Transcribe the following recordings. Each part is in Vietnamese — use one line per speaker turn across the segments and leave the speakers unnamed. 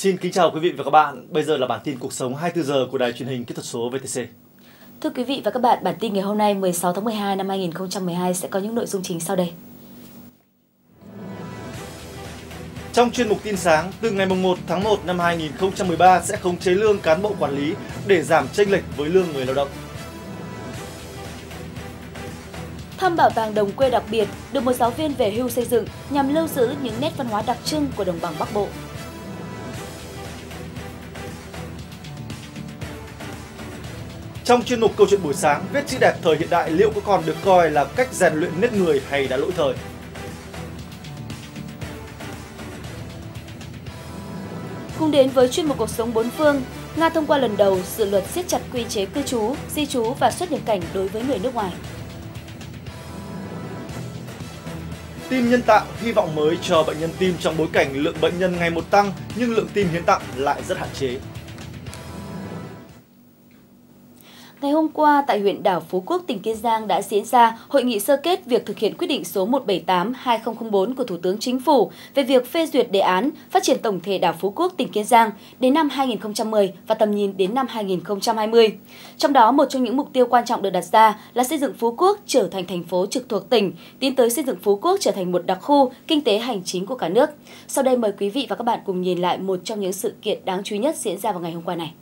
Xin kính chào quý vị và các bạn. Bây giờ là bản tin cuộc sống 24 giờ của đài truyền hình kỹ thuật số VTC.
Thưa quý vị và các bạn, bản tin ngày hôm nay 16 tháng 12 năm 2012 sẽ có những nội dung chính sau đây.
Trong chuyên mục tin sáng, từ ngày 1 tháng 1 năm 2013 sẽ khống chế lương cán bộ quản lý để giảm chênh lệch với lương người lao động.
Thăm bảo tàng đồng quê đặc biệt được một giáo viên về hưu xây dựng nhằm lưu giữ những nét văn hóa đặc trưng của đồng bằng Bắc Bộ.
Trong chuyên mục câu chuyện buổi sáng, viết chữ đẹp thời hiện đại liệu có còn được coi là cách rèn luyện nét người hay đã lỗi thời?
Cùng đến với chuyên mục cuộc sống bốn phương, Nga thông qua lần đầu dự luật siết chặt quy chế cư trú, di trú và xuất nhập cảnh đối với người nước ngoài.
Tim nhân tạo hy vọng mới cho bệnh nhân tim trong bối cảnh lượng bệnh nhân ngày một tăng nhưng lượng tim hiến tặng lại rất hạn chế.
Ngày hôm qua, tại huyện đảo Phú Quốc, tỉnh Kiên Giang đã diễn ra hội nghị sơ kết việc thực hiện quyết định số 178-2004 của Thủ tướng Chính phủ về việc phê duyệt đề án phát triển tổng thể đảo Phú Quốc, tỉnh Kiên Giang đến năm 2010 và tầm nhìn đến năm 2020. Trong đó, một trong những mục tiêu quan trọng được đặt ra là xây dựng Phú Quốc trở thành thành phố trực thuộc tỉnh, tiến tới xây dựng Phú Quốc trở thành một đặc khu kinh tế hành chính của cả nước. Sau đây mời quý vị và các bạn cùng nhìn lại một trong những sự kiện đáng chú ý nhất diễn ra vào ngày hôm qua này.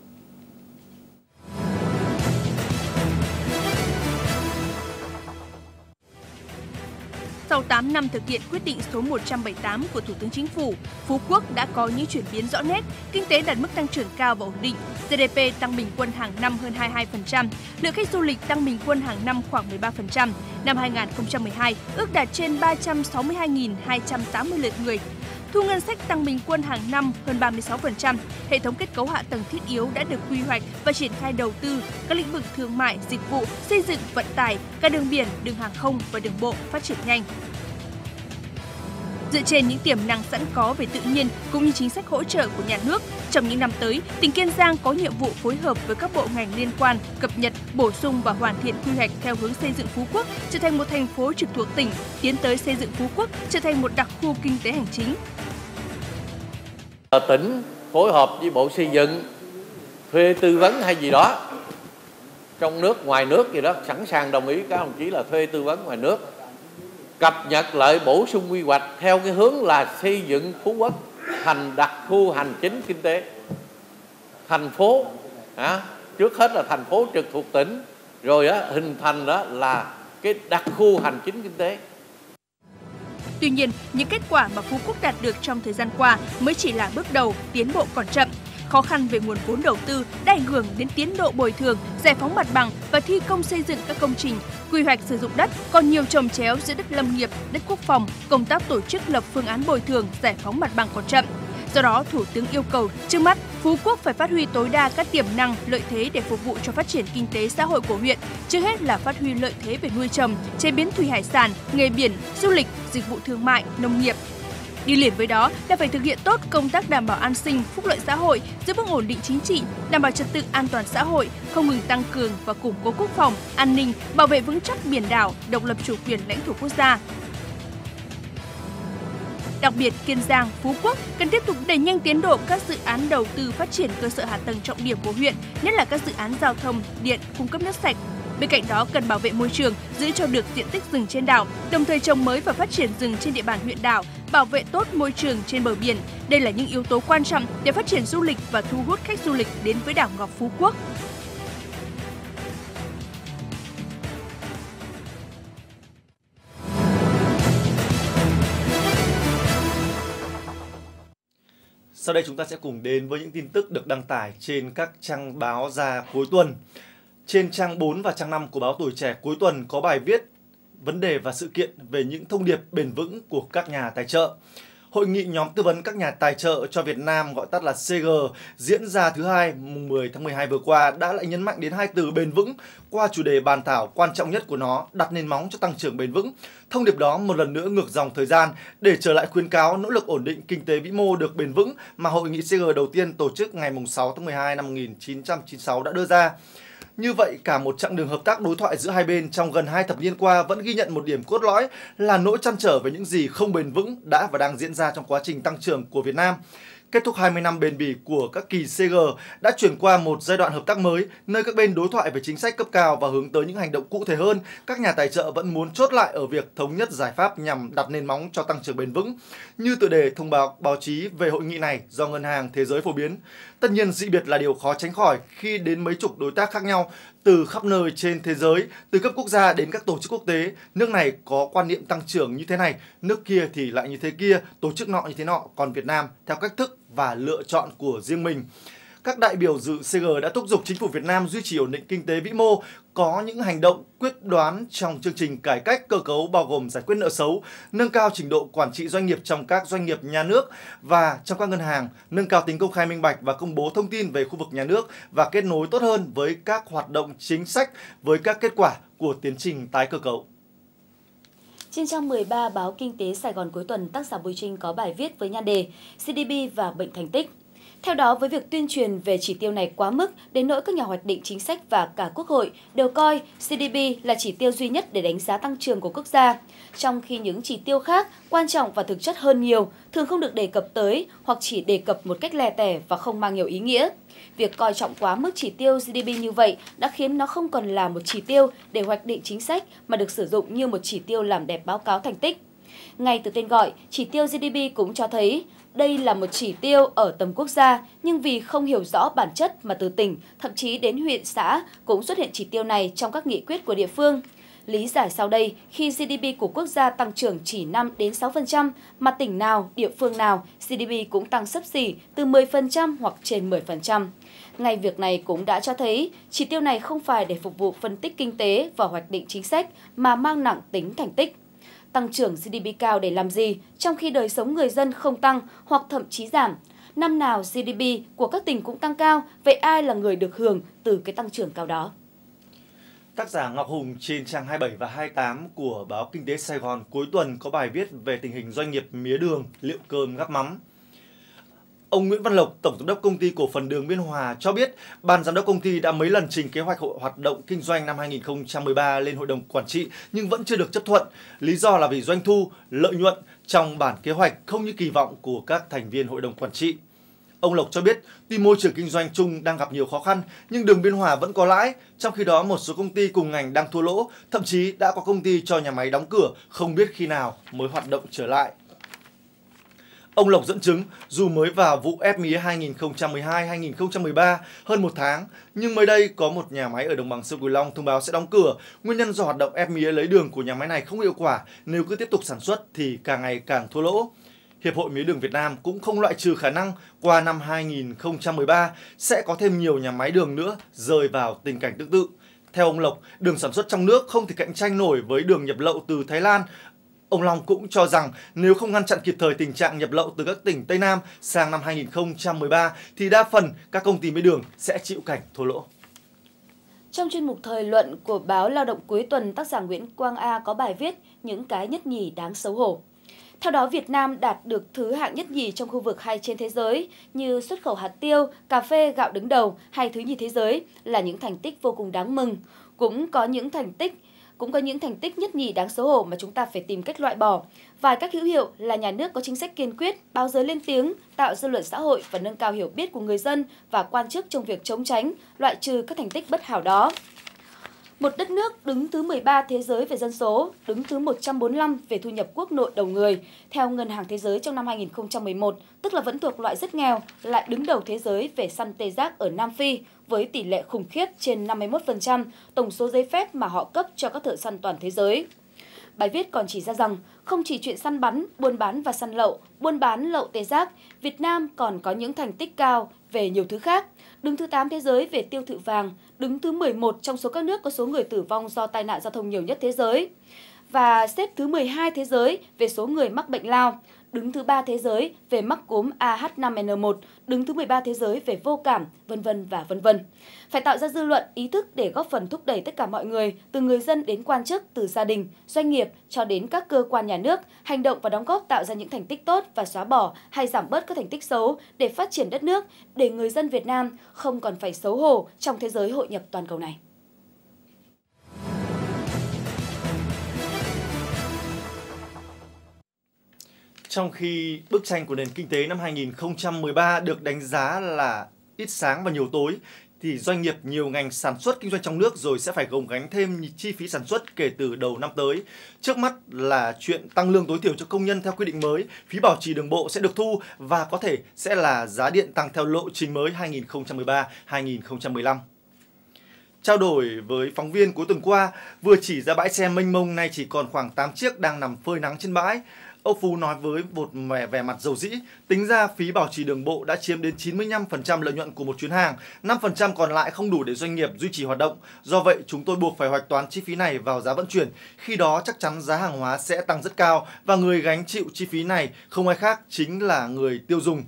Sau 8 năm thực hiện quyết định số 178 của Thủ tướng Chính phủ, Phú Quốc đã có những chuyển biến rõ nét, kinh tế đạt mức tăng trưởng cao và ổn định, GDP tăng bình quân hàng năm hơn 22%, lượng khách du lịch tăng bình quân hàng năm khoảng 13%. Năm 2012 ước đạt trên 362.280 lượt người, Thu ngân sách tăng bình quân hàng năm hơn 36%. Hệ thống kết cấu hạ tầng thiết yếu đã được quy hoạch và triển khai đầu tư. Các lĩnh vực thương mại, dịch vụ, xây dựng, vận tải, cả đường biển, đường hàng không và đường bộ phát triển nhanh. Dựa trên những tiềm năng sẵn có về tự nhiên cũng như chính sách hỗ trợ của nhà nước, trong những năm tới, tỉnh Kiên Giang có nhiệm vụ phối hợp với các bộ ngành liên quan cập nhật, bổ sung và hoàn thiện quy hoạch theo hướng xây dựng Phú Quốc trở thành một thành phố trực thuộc tỉnh, tiến tới xây dựng Phú Quốc trở thành một đặc khu kinh tế hành chính.
Tỉnh phối hợp với Bộ Xây dựng thuê tư vấn hay gì đó trong nước ngoài nước gì đó sẵn sàng đồng ý các đồng chí là thuê tư vấn ngoài nước cập nhật lại bổ sung quy hoạch theo cái hướng là xây dựng Phú Quốc thành đặc khu hành chính kinh tế. Thành phố à, trước hết là thành phố trực thuộc tỉnh rồi á, hình thành đó là cái đặc khu hành chính kinh tế.
Tuy nhiên, những kết quả mà Phú Quốc đạt được trong thời gian qua mới chỉ là bước đầu, tiến bộ còn chậm. Khó khăn về nguồn vốn đầu tư đã ảnh hưởng đến tiến độ bồi thường, giải phóng mặt bằng và thi công xây dựng các công trình. Quy hoạch sử dụng đất còn nhiều trồng chéo giữa đất lâm nghiệp, đất quốc phòng, công tác tổ chức lập phương án bồi thường, giải phóng mặt bằng còn chậm. Do đó, Thủ tướng yêu cầu trước mắt Phú Quốc phải phát huy tối đa các tiềm năng, lợi thế để phục vụ cho phát triển kinh tế xã hội của huyện, trước hết là phát huy lợi thế về nuôi trồng, chế biến thủy hải sản, nghề biển, du lịch, dịch vụ thương mại, nông nghiệp. Đi liền với đó là phải thực hiện tốt công tác đảm bảo an sinh, phúc lợi xã hội, giữ vững ổn định chính trị, đảm bảo trật tự an toàn xã hội, không ngừng tăng cường và củng cố quốc phòng, an ninh, bảo vệ vững chắc biển đảo, độc lập chủ quyền lãnh thổ quốc gia, Đặc biệt, Kiên Giang, Phú Quốc cần tiếp tục đẩy nhanh tiến độ các dự án đầu tư phát triển cơ sở hạ tầng trọng điểm của huyện, nhất là các dự án giao thông, điện, cung cấp nước sạch. Bên cạnh đó, cần bảo vệ môi trường, giữ cho được diện tích rừng trên đảo, đồng thời trồng mới và phát triển rừng trên địa bàn huyện đảo, bảo vệ tốt môi trường trên bờ biển. Đây là những yếu tố quan trọng để phát triển du lịch và thu hút khách du lịch đến với đảo Ngọc Phú Quốc.
Sau đây chúng ta sẽ cùng đến với những tin tức được đăng tải trên các trang báo ra cuối tuần. Trên trang 4 và trang 5 của báo Tuổi Trẻ cuối tuần có bài viết vấn đề và sự kiện về những thông điệp bền vững của các nhà tài trợ. Hội nghị nhóm tư vấn các nhà tài trợ cho Việt Nam gọi tắt là CG diễn ra thứ hai, mùng 10 tháng 12 vừa qua đã lại nhấn mạnh đến hai từ bền vững qua chủ đề bàn thảo quan trọng nhất của nó, đặt nền móng cho tăng trưởng bền vững. Thông điệp đó một lần nữa ngược dòng thời gian để trở lại khuyến cáo nỗ lực ổn định kinh tế vĩ mô được bền vững mà hội nghị CG đầu tiên tổ chức ngày 6 tháng 12 năm 1996 đã đưa ra. Như vậy, cả một chặng đường hợp tác đối thoại giữa hai bên trong gần hai thập niên qua vẫn ghi nhận một điểm cốt lõi là nỗi chăn trở về những gì không bền vững đã và đang diễn ra trong quá trình tăng trưởng của Việt Nam. Kết thúc 20 năm bền bỉ của các kỳ CG đã chuyển qua một giai đoạn hợp tác mới, nơi các bên đối thoại về chính sách cấp cao và hướng tới những hành động cụ thể hơn. Các nhà tài trợ vẫn muốn chốt lại ở việc thống nhất giải pháp nhằm đặt nền móng cho tăng trưởng bền vững. Như tựa đề thông báo báo chí về hội nghị này do Ngân hàng Thế giới phổ biến. Tất nhiên dị biệt là điều khó tránh khỏi khi đến mấy chục đối tác khác nhau từ khắp nơi trên thế giới, từ cấp quốc gia đến các tổ chức quốc tế. Nước này có quan niệm tăng trưởng như thế này, nước kia thì lại như thế kia, tổ chức nọ như thế nọ, còn Việt Nam theo cách thức và lựa chọn của riêng mình các đại biểu dự CG đã thúc giục chính phủ Việt Nam duy trì ổn định kinh tế vĩ mô, có những hành động quyết đoán trong chương trình cải cách cơ cấu bao gồm giải quyết nợ xấu, nâng cao trình độ quản trị doanh nghiệp trong các doanh nghiệp nhà nước và trong các ngân hàng, nâng cao tính công khai minh bạch và công bố thông tin về khu vực nhà nước và kết nối tốt hơn với các hoạt động chính sách với các kết quả của tiến trình tái cơ cấu.
Trên trang 13 báo Kinh tế Sài Gòn cuối tuần, tác giả Bùi Trinh có bài viết với nhan đề CDB và bệnh thành tích. Theo đó, với việc tuyên truyền về chỉ tiêu này quá mức, đến nỗi các nhà hoạch định chính sách và cả Quốc hội đều coi GDP là chỉ tiêu duy nhất để đánh giá tăng trưởng của quốc gia, trong khi những chỉ tiêu khác quan trọng và thực chất hơn nhiều, thường không được đề cập tới hoặc chỉ đề cập một cách lè tẻ và không mang nhiều ý nghĩa. Việc coi trọng quá mức chỉ tiêu GDP như vậy đã khiến nó không còn là một chỉ tiêu để hoạch định chính sách mà được sử dụng như một chỉ tiêu làm đẹp báo cáo thành tích. Ngay từ tên gọi, chỉ tiêu GDP cũng cho thấy đây là một chỉ tiêu ở tầm quốc gia, nhưng vì không hiểu rõ bản chất mà từ tỉnh, thậm chí đến huyện xã cũng xuất hiện chỉ tiêu này trong các nghị quyết của địa phương. Lý giải sau đây, khi GDP của quốc gia tăng trưởng chỉ 5 đến 6%, mà tỉnh nào, địa phương nào, GDP cũng tăng sấp xỉ từ 10% hoặc trên 10%. Ngay việc này cũng đã cho thấy chỉ tiêu này không phải để phục vụ phân tích kinh tế và hoạch định chính sách mà mang nặng tính thành tích tăng trưởng GDP cao để làm gì, trong khi đời sống người dân không tăng hoặc thậm chí giảm. Năm nào GDP của các tỉnh cũng tăng cao, vậy ai là người được hưởng từ cái tăng trưởng cao đó?
Tác giả Ngọc Hùng trên trang 27 và 28 của báo Kinh tế Sài Gòn cuối tuần có bài viết về tình hình doanh nghiệp mía đường, liệu cơm gắp mắm. Ông Nguyễn Văn Lộc, Tổng Giám đốc Công ty Cổ phần Đường Biên Hòa cho biết, Ban Giám đốc công ty đã mấy lần trình kế hoạch hoạt động kinh doanh năm 2013 lên Hội đồng Quản trị nhưng vẫn chưa được chấp thuận. Lý do là vì doanh thu, lợi nhuận trong bản kế hoạch không như kỳ vọng của các thành viên Hội đồng Quản trị. Ông Lộc cho biết, tuy môi trường kinh doanh chung đang gặp nhiều khó khăn, nhưng đường Biên Hòa vẫn có lãi, trong khi đó một số công ty cùng ngành đang thua lỗ, thậm chí đã có công ty cho nhà máy đóng cửa, không biết khi nào mới hoạt động trở lại. Ông Lộc dẫn chứng, dù mới vào vụ ép mía 2012-2013 hơn một tháng, nhưng mới đây có một nhà máy ở đồng bằng sông Cửu Long thông báo sẽ đóng cửa. Nguyên nhân do hoạt động ép mía lấy đường của nhà máy này không hiệu quả, nếu cứ tiếp tục sản xuất thì càng ngày càng thua lỗ. Hiệp hội Mía đường Việt Nam cũng không loại trừ khả năng qua năm 2013 sẽ có thêm nhiều nhà máy đường nữa rơi vào tình cảnh tương tự. Theo ông Lộc, đường sản xuất trong nước không thể cạnh tranh nổi với đường nhập lậu từ Thái Lan Ông Long cũng cho rằng nếu không ngăn chặn kịp thời tình trạng nhập lậu từ các tỉnh Tây Nam sang năm 2013 thì đa phần các công ty mía đường sẽ chịu cảnh thua lỗ.
Trong chuyên mục thời luận của báo Lao động cuối tuần, tác giả Nguyễn Quang A có bài viết Những cái nhất nhì đáng xấu hổ. Theo đó, Việt Nam đạt được thứ hạng nhất nhì trong khu vực hay trên thế giới như xuất khẩu hạt tiêu, cà phê, gạo đứng đầu hay thứ nhì thế giới là những thành tích vô cùng đáng mừng. Cũng có những thành tích cũng có những thành tích nhất nhì đáng xấu hổ mà chúng ta phải tìm cách loại bỏ. Vài các hữu hiệu là nhà nước có chính sách kiên quyết, báo giới lên tiếng, tạo dư luận xã hội và nâng cao hiểu biết của người dân và quan chức trong việc chống tránh, loại trừ các thành tích bất hảo đó. Một đất nước đứng thứ 13 thế giới về dân số, đứng thứ 145 về thu nhập quốc nội đầu người, theo Ngân hàng Thế giới trong năm 2011, tức là vẫn thuộc loại rất nghèo, lại đứng đầu thế giới về săn tê giác ở Nam Phi, với tỷ lệ khủng khiếp trên 51% tổng số giấy phép mà họ cấp cho các thợ săn toàn thế giới. Bài viết còn chỉ ra rằng, không chỉ chuyện săn bắn, buôn bán và săn lậu, buôn bán lậu tê giác, Việt Nam còn có những thành tích cao về nhiều thứ khác. Đứng thứ 8 thế giới về tiêu thụ vàng, đứng thứ 11 trong số các nước có số người tử vong do tai nạn giao thông nhiều nhất thế giới. Và xếp thứ 12 thế giới về số người mắc bệnh lao, đứng thứ ba thế giới về mắc cúm AH5N1, đứng thứ 13 thế giới về vô cảm, vân vân và vân vân. Phải tạo ra dư luận ý thức để góp phần thúc đẩy tất cả mọi người, từ người dân đến quan chức, từ gia đình, doanh nghiệp cho đến các cơ quan nhà nước, hành động và đóng góp tạo ra những thành tích tốt và xóa bỏ hay giảm bớt các thành tích xấu để phát triển đất nước, để người dân Việt Nam không còn phải xấu hổ trong thế giới hội nhập toàn cầu này.
Trong khi bức tranh của nền kinh tế năm 2013 được đánh giá là ít sáng và nhiều tối, thì doanh nghiệp nhiều ngành sản xuất kinh doanh trong nước rồi sẽ phải gồng gánh thêm chi phí sản xuất kể từ đầu năm tới. Trước mắt là chuyện tăng lương tối thiểu cho công nhân theo quy định mới, phí bảo trì đường bộ sẽ được thu và có thể sẽ là giá điện tăng theo lộ trình mới 2013-2015. Trao đổi với phóng viên cuối tuần qua, vừa chỉ ra bãi xe mênh mông nay chỉ còn khoảng 8 chiếc đang nằm phơi nắng trên bãi. Ông Phú nói với một vẻ, vẻ mặt dầu dĩ, tính ra phí bảo trì đường bộ đã chiếm đến 95% lợi nhuận của một chuyến hàng, 5% còn lại không đủ để doanh nghiệp duy trì hoạt động. Do vậy, chúng tôi buộc phải hoạch toán chi phí này vào giá vận chuyển. Khi đó chắc chắn giá hàng hóa sẽ tăng rất cao và người gánh chịu chi phí này không ai khác chính là người tiêu dùng.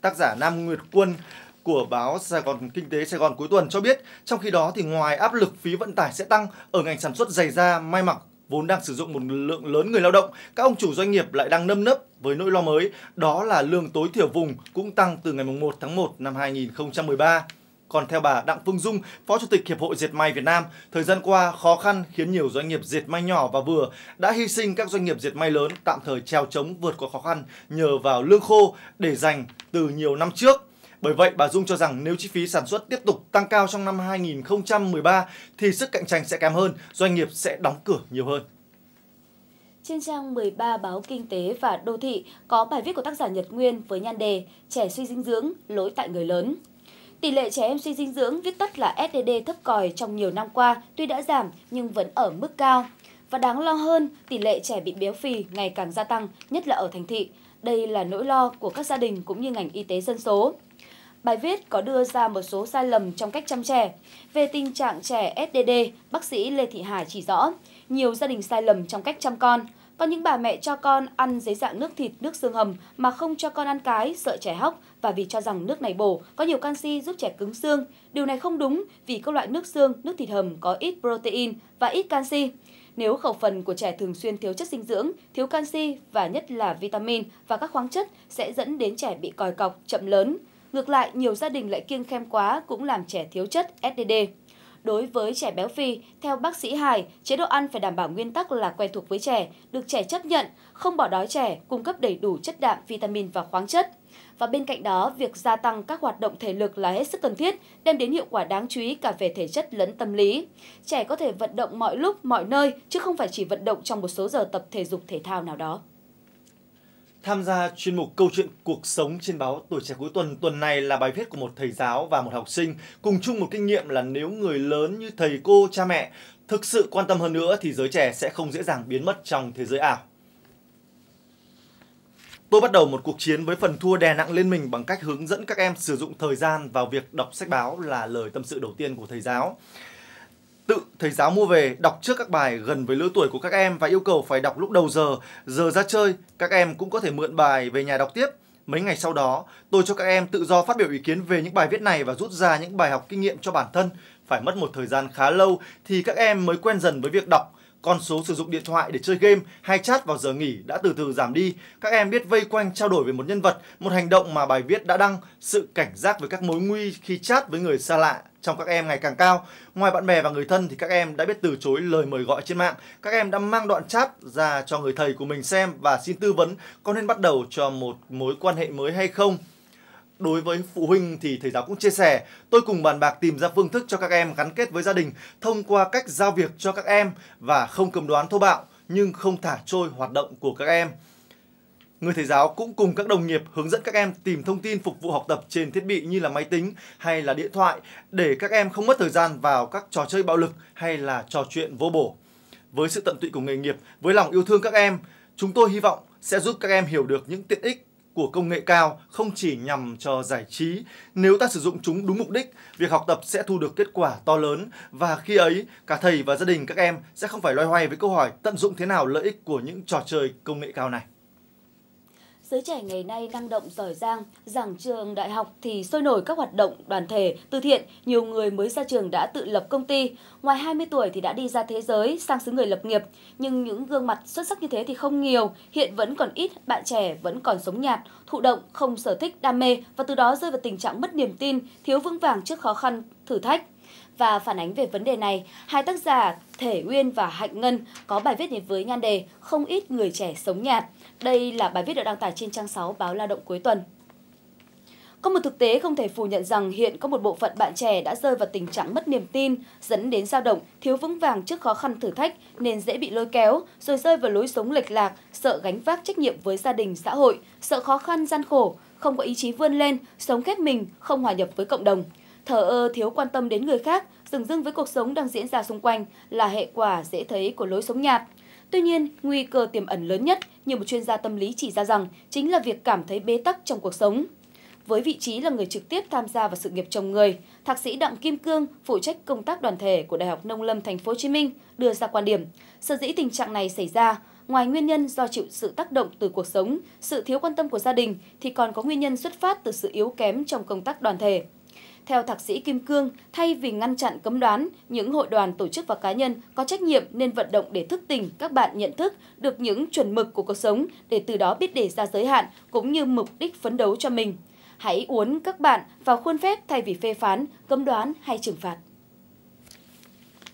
Tác giả Nam Nguyệt Quân của báo Sài Gòn Kinh tế Sài Gòn cuối tuần cho biết, trong khi đó thì ngoài áp lực phí vận tải sẽ tăng ở ngành sản xuất giày da, may mặc vốn đang sử dụng một lượng lớn người lao động, các ông chủ doanh nghiệp lại đang nâm nấp với nỗi lo mới, đó là lương tối thiểu vùng cũng tăng từ ngày 1 tháng 1 năm 2013. Còn theo bà Đặng Phương Dung, Phó Chủ tịch Hiệp hội Dệt may Việt Nam, thời gian qua khó khăn khiến nhiều doanh nghiệp dệt may nhỏ và vừa đã hy sinh các doanh nghiệp dệt may lớn tạm thời treo chống vượt qua khó khăn nhờ vào lương khô để dành từ nhiều năm trước. Bởi vậy, bà Dung cho rằng nếu chi phí sản xuất tiếp tục tăng cao trong năm 2013 thì sức cạnh tranh sẽ kém hơn, doanh nghiệp sẽ đóng cửa nhiều hơn.
Trên trang 13 báo Kinh tế và Đô thị có bài viết của tác giả Nhật Nguyên với nhan đề Trẻ suy dinh dưỡng, lỗi tại người lớn. Tỷ lệ trẻ em suy dinh dưỡng viết tắt là SDD thấp còi trong nhiều năm qua tuy đã giảm nhưng vẫn ở mức cao. Và đáng lo hơn, tỷ lệ trẻ bị béo phì ngày càng gia tăng, nhất là ở thành thị. Đây là nỗi lo của các gia đình cũng như ngành y tế dân số. Bài viết có đưa ra một số sai lầm trong cách chăm trẻ. Về tình trạng trẻ SDD, bác sĩ Lê Thị Hải chỉ rõ, nhiều gia đình sai lầm trong cách chăm con. Có những bà mẹ cho con ăn dưới dạng nước thịt, nước xương hầm mà không cho con ăn cái, sợ trẻ hóc và vì cho rằng nước này bổ, có nhiều canxi giúp trẻ cứng xương. Điều này không đúng vì các loại nước xương, nước thịt hầm có ít protein và ít canxi. Nếu khẩu phần của trẻ thường xuyên thiếu chất dinh dưỡng, thiếu canxi và nhất là vitamin và các khoáng chất sẽ dẫn đến trẻ bị còi cọc, chậm lớn. Ngược lại, nhiều gia đình lại kiêng khem quá cũng làm trẻ thiếu chất SDD. Đối với trẻ béo phì, theo bác sĩ Hải, chế độ ăn phải đảm bảo nguyên tắc là quen thuộc với trẻ, được trẻ chấp nhận, không bỏ đói trẻ, cung cấp đầy đủ chất đạm, vitamin và khoáng chất. Và bên cạnh đó, việc gia tăng các hoạt động thể lực là hết sức cần thiết, đem đến hiệu quả đáng chú ý cả về thể chất lẫn tâm lý. Trẻ có thể vận động mọi lúc, mọi nơi, chứ không phải chỉ vận động trong một số giờ tập thể dục thể thao nào đó.
Tham gia chuyên mục Câu chuyện cuộc sống trên báo Tuổi trẻ cuối tuần. Tuần này là bài viết của một thầy giáo và một học sinh. Cùng chung một kinh nghiệm là nếu người lớn như thầy cô, cha mẹ thực sự quan tâm hơn nữa thì giới trẻ sẽ không dễ dàng biến mất trong thế giới ảo. Tôi bắt đầu một cuộc chiến với phần thua đè nặng lên mình bằng cách hướng dẫn các em sử dụng thời gian vào việc đọc sách báo là lời tâm sự đầu tiên của thầy giáo tự thầy giáo mua về đọc trước các bài gần với lứa tuổi của các em và yêu cầu phải đọc lúc đầu giờ, giờ ra chơi, các em cũng có thể mượn bài về nhà đọc tiếp. Mấy ngày sau đó, tôi cho các em tự do phát biểu ý kiến về những bài viết này và rút ra những bài học kinh nghiệm cho bản thân. Phải mất một thời gian khá lâu thì các em mới quen dần với việc đọc. Con số sử dụng điện thoại để chơi game hay chat vào giờ nghỉ đã từ từ giảm đi. Các em biết vây quanh trao đổi về một nhân vật, một hành động mà bài viết đã đăng, sự cảnh giác với các mối nguy khi chat với người xa lạ trong các em ngày càng cao. Ngoài bạn bè và người thân thì các em đã biết từ chối lời mời gọi trên mạng. Các em đã mang đoạn chat ra cho người thầy của mình xem và xin tư vấn có nên bắt đầu cho một mối quan hệ mới hay không. Đối với phụ huynh thì thầy giáo cũng chia sẻ, tôi cùng bàn bạc tìm ra phương thức cho các em gắn kết với gia đình thông qua cách giao việc cho các em và không cầm đoán thô bạo nhưng không thả trôi hoạt động của các em. Người thầy giáo cũng cùng các đồng nghiệp hướng dẫn các em tìm thông tin phục vụ học tập trên thiết bị như là máy tính hay là điện thoại để các em không mất thời gian vào các trò chơi bạo lực hay là trò chuyện vô bổ. Với sự tận tụy của nghề nghiệp, với lòng yêu thương các em, chúng tôi hy vọng sẽ giúp các em hiểu được những tiện ích của công nghệ cao không chỉ nhằm cho giải trí. Nếu ta sử dụng chúng đúng mục đích, việc học tập sẽ thu được kết quả to lớn và khi ấy cả thầy và gia đình các em sẽ không phải loay hoay với câu hỏi tận dụng thế nào lợi ích của những trò chơi công nghệ cao này.
Giới trẻ ngày nay năng động giỏi giang, giảng trường đại học thì sôi nổi các hoạt động đoàn thể, từ thiện, nhiều người mới ra trường đã tự lập công ty. Ngoài 20 tuổi thì đã đi ra thế giới, sang xứ người lập nghiệp. Nhưng những gương mặt xuất sắc như thế thì không nhiều, hiện vẫn còn ít bạn trẻ vẫn còn sống nhạt, thụ động, không sở thích, đam mê và từ đó rơi vào tình trạng mất niềm tin, thiếu vững vàng trước khó khăn, thử thách. Và phản ánh về vấn đề này, hai tác giả Thể Uyên và Hạnh Ngân có bài viết với nhan đề Không ít người trẻ sống nhạt. Đây là bài viết được đăng tải trên trang 6 báo Lao động cuối tuần. Có một thực tế không thể phủ nhận rằng hiện có một bộ phận bạn trẻ đã rơi vào tình trạng mất niềm tin, dẫn đến dao động, thiếu vững vàng trước khó khăn thử thách nên dễ bị lôi kéo, rồi rơi vào lối sống lệch lạc, sợ gánh vác trách nhiệm với gia đình, xã hội, sợ khó khăn gian khổ, không có ý chí vươn lên, sống khép mình, không hòa nhập với cộng đồng. Thờ ơ thiếu quan tâm đến người khác, dừng dưng với cuộc sống đang diễn ra xung quanh là hệ quả dễ thấy của lối sống nhạt. Tuy nhiên, nguy cơ tiềm ẩn lớn nhất, như một chuyên gia tâm lý chỉ ra rằng, chính là việc cảm thấy bế tắc trong cuộc sống với vị trí là người trực tiếp tham gia vào sự nghiệp trồng người, Thạc sĩ Đặng Kim Cương, phụ trách công tác đoàn thể của Đại học Nông lâm Thành phố Hồ Chí Minh đưa ra quan điểm, sở dĩ tình trạng này xảy ra, ngoài nguyên nhân do chịu sự tác động từ cuộc sống, sự thiếu quan tâm của gia đình thì còn có nguyên nhân xuất phát từ sự yếu kém trong công tác đoàn thể. Theo thạc sĩ Kim Cương, thay vì ngăn chặn cấm đoán, những hội đoàn, tổ chức và cá nhân có trách nhiệm nên vận động để thức tỉnh các bạn nhận thức được những chuẩn mực của cuộc sống để từ đó biết để ra giới hạn cũng như mục đích phấn đấu cho mình hãy uốn các bạn vào khuôn phép thay vì phê phán, cấm đoán hay trừng phạt.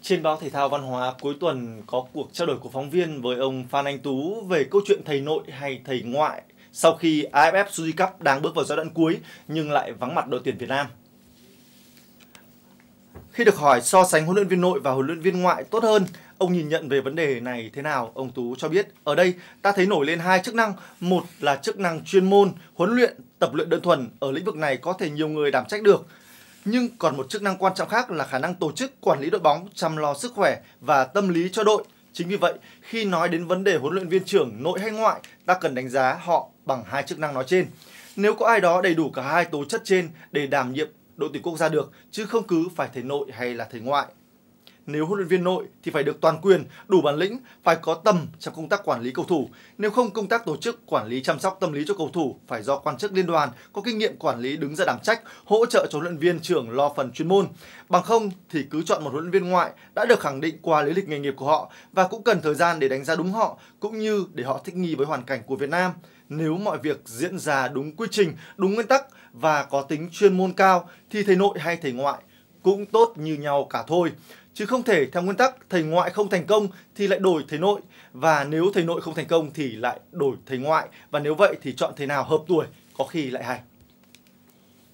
Trên báo Thể thao Văn hóa cuối tuần có cuộc trao đổi của phóng viên với ông Phan Anh Tú về câu chuyện thầy nội hay thầy ngoại sau khi AFF Suzuki Cup đang bước vào giai đoạn cuối nhưng lại vắng mặt đội tuyển Việt Nam. Khi được hỏi so sánh huấn luyện viên nội và huấn luyện viên ngoại tốt hơn, ông nhìn nhận về vấn đề này thế nào? Ông Tú cho biết, ở đây ta thấy nổi lên hai chức năng, một là chức năng chuyên môn, huấn luyện, tập luyện đơn thuần ở lĩnh vực này có thể nhiều người đảm trách được. Nhưng còn một chức năng quan trọng khác là khả năng tổ chức, quản lý đội bóng, chăm lo sức khỏe và tâm lý cho đội. Chính vì vậy, khi nói đến vấn đề huấn luyện viên trưởng nội hay ngoại, ta cần đánh giá họ bằng hai chức năng nói trên. Nếu có ai đó đầy đủ cả hai tố chất trên để đảm nhiệm đội tuyển quốc gia được, chứ không cứ phải thầy nội hay là thầy ngoại. Nếu huấn luyện viên nội thì phải được toàn quyền, đủ bản lĩnh, phải có tầm trong công tác quản lý cầu thủ. Nếu không công tác tổ chức quản lý chăm sóc tâm lý cho cầu thủ phải do quan chức liên đoàn có kinh nghiệm quản lý đứng ra đảm trách, hỗ trợ cho huấn luyện viên trưởng lo phần chuyên môn. Bằng không thì cứ chọn một huấn luyện viên ngoại đã được khẳng định qua lý lịch nghề nghiệp của họ và cũng cần thời gian để đánh giá đúng họ cũng như để họ thích nghi với hoàn cảnh của Việt Nam. Nếu mọi việc diễn ra đúng quy trình, đúng nguyên tắc và có tính chuyên môn cao thì thầy nội hay thầy ngoại cũng tốt như nhau cả thôi chứ không thể theo nguyên tắc thầy ngoại không thành công thì lại đổi thầy nội và nếu thầy nội không thành công thì lại đổi thầy ngoại và nếu vậy thì chọn thầy nào hợp tuổi, có khi lại hay.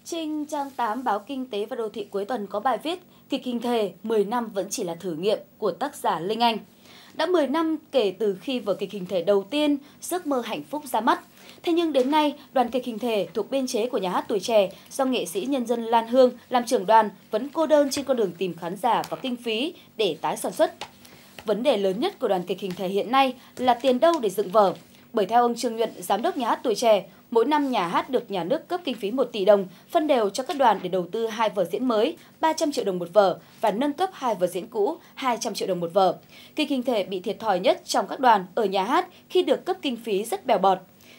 Trên trang 8 báo Kinh tế và Đô thị cuối tuần có bài viết Kịch hình thể 10 năm vẫn chỉ là thử nghiệm của tác giả Linh Anh. Đã 10 năm kể từ khi vở kịch hình thể đầu tiên, Giấc mơ hạnh phúc ra mắt – Thế nhưng đến nay, đoàn kịch hình thể thuộc biên chế của nhà hát tuổi trẻ do nghệ sĩ nhân dân Lan Hương làm trưởng đoàn vẫn cô đơn trên con đường tìm khán giả và kinh phí để tái sản xuất. Vấn đề lớn nhất của đoàn kịch hình thể hiện nay là tiền đâu để dựng vở. Bởi theo ông Trương Nhuận, giám đốc nhà hát tuổi trẻ, mỗi năm nhà hát được nhà nước cấp kinh phí 1 tỷ đồng, phân đều cho các đoàn để đầu tư hai vở diễn mới, 300 triệu đồng một vở và nâng cấp hai vở diễn cũ, 200 triệu đồng một vở. Kịch hình thể bị thiệt thòi nhất trong các đoàn ở nhà hát khi được cấp kinh phí rất bèo bọt.